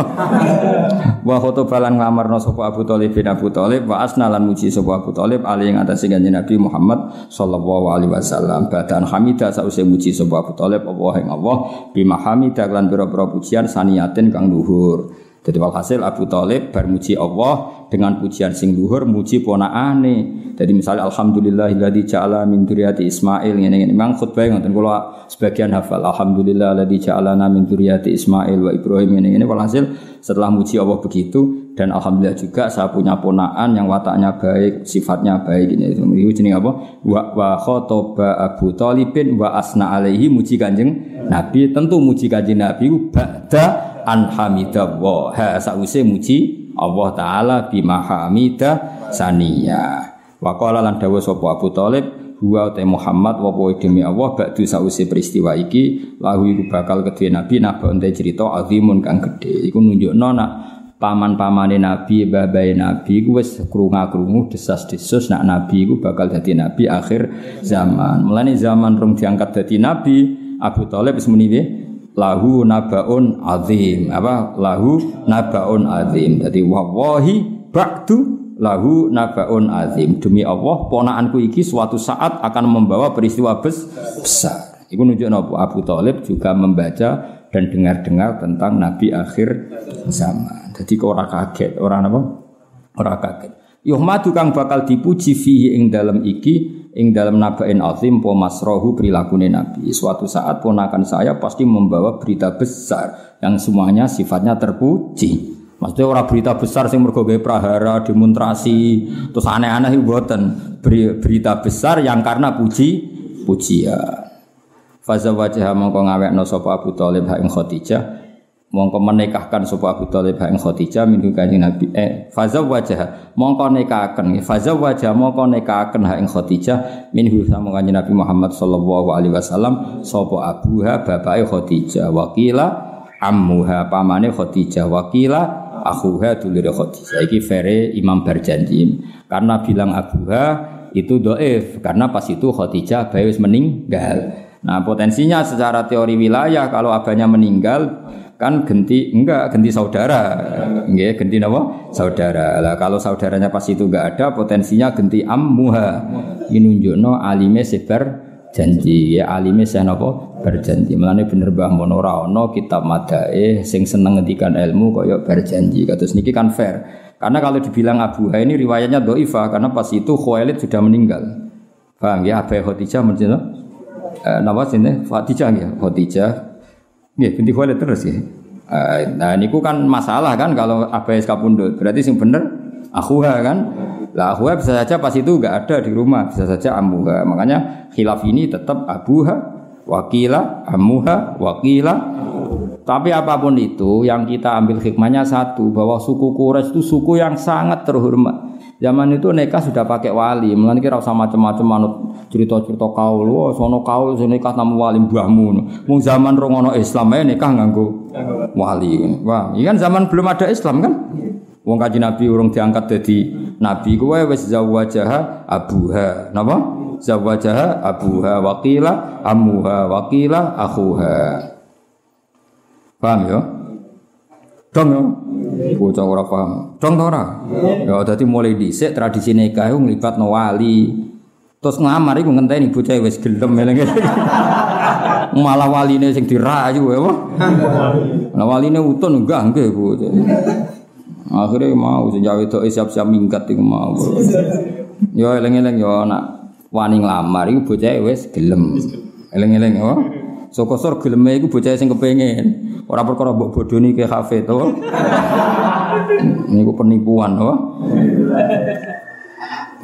Wa khotobalan nglamarno sapa Abu Thalib bin Abu Thalib wa asnalan muji sapa Abu Thalib ali ing atase kanjeng Nabi Muhammad sallallahu alaihi wasallam. Badan hamida sause muji sapa Abu Thalib Allah ing Allah bima hamida lan pira-pira pujian saniyatin kang luhur. Jadi walhasil Abu Talib bermuji Allah dengan pujian sing luhur muji ponakane. Jadi misalnya alhamdulillahilladzi ja'ala min dzurriyyati Ismail ngene ngene. Memang khutbah ngoten kula sebagian hafal alhamdulillahilladzi ja'alana min dzurriyyati Ismail wa Ibrahim ngene ngene walhasil setelah muji Allah begitu dan alhamdulillah juga saya punya ponaan yang wataknya baik, sifatnya baik ini. Itu jenenge apa? Wa wa khotoba Abu Talibin wa asna alaihi muji Kanjeng Nabi. Tentu muji Kanjeng Nabi ba'da an hamidallah ha sause muji Allah taala bima hamida saniya. Wa qala lan dawuh sapa Abu Thalib huwa te Muhammad wa poe demi Allah ba'du sause peristiwa iki lahu iku bakal kedue nabi naba ente cerita azimun kang gedhe. Iku nunjukno nak paman-pamane nabi babai nabi iku wis krungu-krungu desas-desus nak nabi iku bakal dadi nabi akhir zaman. Mulane zaman rong diangkat dadi nabi Abu Thalib wis muni lahu nabaun azim apa lahu nabaun azim jadi wawahi ba'du lahu nabaun azim demi Allah ponaanku iki suatu saat akan membawa peristiwa besar Iku nunjuk Abu Talib juga membaca dan dengar-dengar tentang Nabi akhir zaman. Jadi orang kaget, orang apa? Orang kaget. Yuhmadu kang bakal dipuji fihi ing dalam iki ing dalam nabain azim po masrohu perilakune Nabi. Suatu saat ponakan saya pasti membawa berita besar yang semuanya sifatnya terpuji. Maksudnya orang berita besar sing mergo prahara, demonstrasi, terus aneh-aneh buatan berita besar yang karena puji pujian. Faza wajah mongko ngawekno Abu Thalib ha Khadijah mongko menikahkan sapa Abu Thalib ha ing Khadijah minhu kanjeng Nabi. Eh faza wajah mongko faza wajah mongko nikahkan ha ing Khadijah sama kanjeng Nabi Muhammad sallallahu alaihi wasallam sapa abuha bapake Khadijah. Wakila ammuha pamane Khadijah. Wakila akhuha dulure Khadijah. Iki fere Imam Barjanji. Karena bilang abuha itu doif. Karena pas itu Khadijah bayi meninggal. Nah potensinya secara teori wilayah kalau abahnya meninggal kan genti enggak genti saudara. Enggak genti apa saudara. Lah kalau saudaranya pas itu enggak ada potensinya genti ammuha. Ini no alime sebar janji ya alime saya nopo berjanji. Melane bener bah monora ono kitab madae sing seneng ngendikan ilmu koyok berjanji. Kados niki kan fair. Karena kalau dibilang Abu ini riwayatnya doifa karena pas itu Khuwailid sudah meninggal. Paham ya? Abu Khadijah menurut uh, nama sini Fatijah ya? Fatijah ya binti Khalid terus ya nah niku kan masalah kan kalau abai kapundut berarti sing bener akuha kan? Lah akuha bisa saja pas itu enggak ada di rumah bisa saja amuha makanya khilaf ini tetap abuha wakila amuha wakila. Tapi apa pun itu yang kita ambil hikmahnya satu bahwa suku Quraisy itu suku yang sangat terhormat Zaman itu nikah sudah pakai wali, mulane kira usah macam-macam manut cerita-cerita kaul. Wah, sono kaul sing nikah nama wali mbahmu. Mung zaman rongono Islam ae nikah nganggo wali. Wah, ini kan zaman belum ada Islam kan? Wong kaji Nabi urung diangkat jadi nabi kowe wis zawajaha abuha. Napa? Zawajaha abuha wakila amuha wakila akhuha. Paham ya? Dong ya. Bocah ora paham. Dong ta ora? Ya dadi mulai dhisik tradisi nikah iku nglibatno wali. Terus ngamar iku ngenteni bocah wis gelem eling. Malah waline sing dirayu ya. Lah waline utun enggak nggih bocah. Akhirnya mau senjawa itu siap-siap minggat iku mau. Ya eling-eling ya nak wani nglamar iku bocah wis gelem. Eling-eling ya. Sokosor geleme iku bocah sing kepengin. Ora perkara mbok bodoni ke kafe to. Niku penipuan to.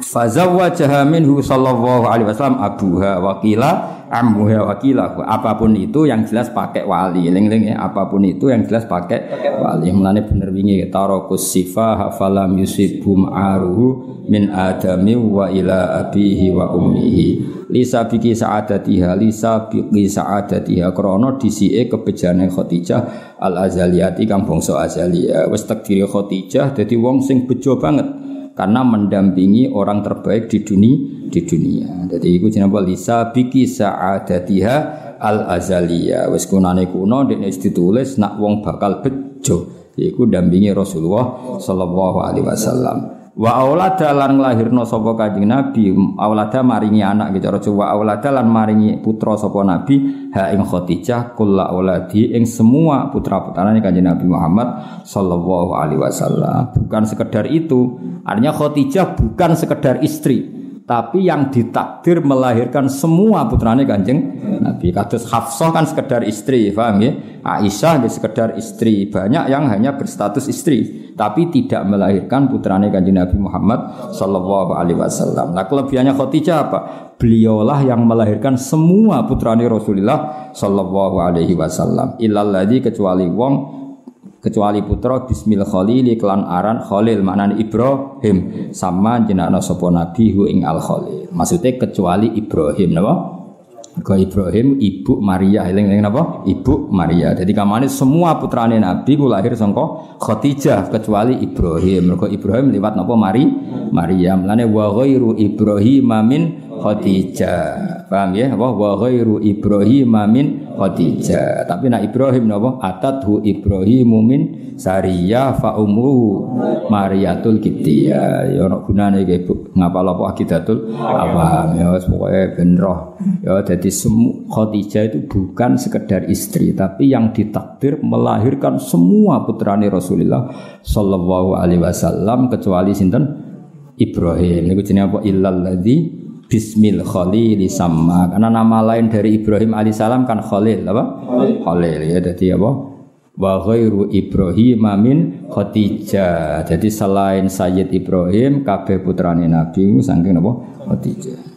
Fazawwajaha minhu sallallahu alaihi wasallam abuha wakila ammuha wakila apa pun itu yang jelas pakai wali. Ling-ling ya apa pun itu yang jelas pakai wali. Mulane bener wingi tarakus sifa hafalam yusibum aruhu min adami wa ila abihi wa ummihi. Lisa biki sa'adatiha lisa biki sa'adatiha. Krana disike kebejane Khadijah al azaliyati kang bangsa azaliyah. Wis takdiri Khadijah dadi wong sing bejo banget karena mendampingi orang terbaik di dunia di dunia. Jadi iku jenenge lisa biki sa'adatiha al azalia. Wis kunane kuno dekne ditulis nak wong bakal bejo. Iku dampingi Rasulullah sallallahu alaihi wasallam. Wa aulada lan nglahirna sapa Kanjeng Nabi, aulada maringi anak gitu cara wa aulada lan maringi putra sapa Nabi ha ing Khadijah kulla auladi ing semua putra-putrane Kanjeng Nabi Muhammad sallallahu alaihi wasallam. Bukan sekedar itu, artinya Khadijah bukan sekedar istri, tapi yang ditakdir melahirkan semua putrane kanjeng Nabi. Kados Hafsah kan sekedar istri, paham ya? Aisyah ya sekedar istri. Banyak yang hanya berstatus istri, tapi tidak melahirkan putrane kanjeng Nabi Muhammad Sallallahu Alaihi Wasallam. Nah kelebihannya Khadijah apa? Beliaulah yang melahirkan semua putrane Rasulullah Sallallahu Alaihi Wasallam. Ilalladzi kecuali wong kecuali putra Bismil Khalili kelan aran Khalil maknane Ibrahim. Sama jenakna sapa nabi hu ing al Khalil. Maksudnya kecuali Ibrahim napa? Ke Ibrahim ibu Maria. Eling eling napa? Ibu Maria. Jadi kamane semua putrane nabi ku lahir sangka Khadijah kecuali Ibrahim. Mergo Ibrahim liwat napa? Mari Maria. Mulane wa ghairu Ibrahim min Khadijah paham ya wa ghairu Ibrahim min Khadijah. Tapi nak Ibrahim napa? Atathu Ibrahim min sariyah fa umru Mariatul Kiptiyah. Ya ono gunane iki Bu. Ngapal apa akidatul apa ya wis pokoke ben roh. Ya dadi Khadijah itu bukan sekedar istri tapi yang ditakdir melahirkan semua putrane Rasulullah sallallahu alaihi wasallam kecuali sinten Ibrahim. Niku jenenge apa? Illal ladzi Bismil Khalil sama karena nama lain dari Ibrahim alaihissalam kan Khalil apa? Khalil, ya jadi apa? Wa ghairu Ibrahim min Khadijah. Jadi selain Sayyid Ibrahim kabeh putrane Nabi saking apa? Khadijah.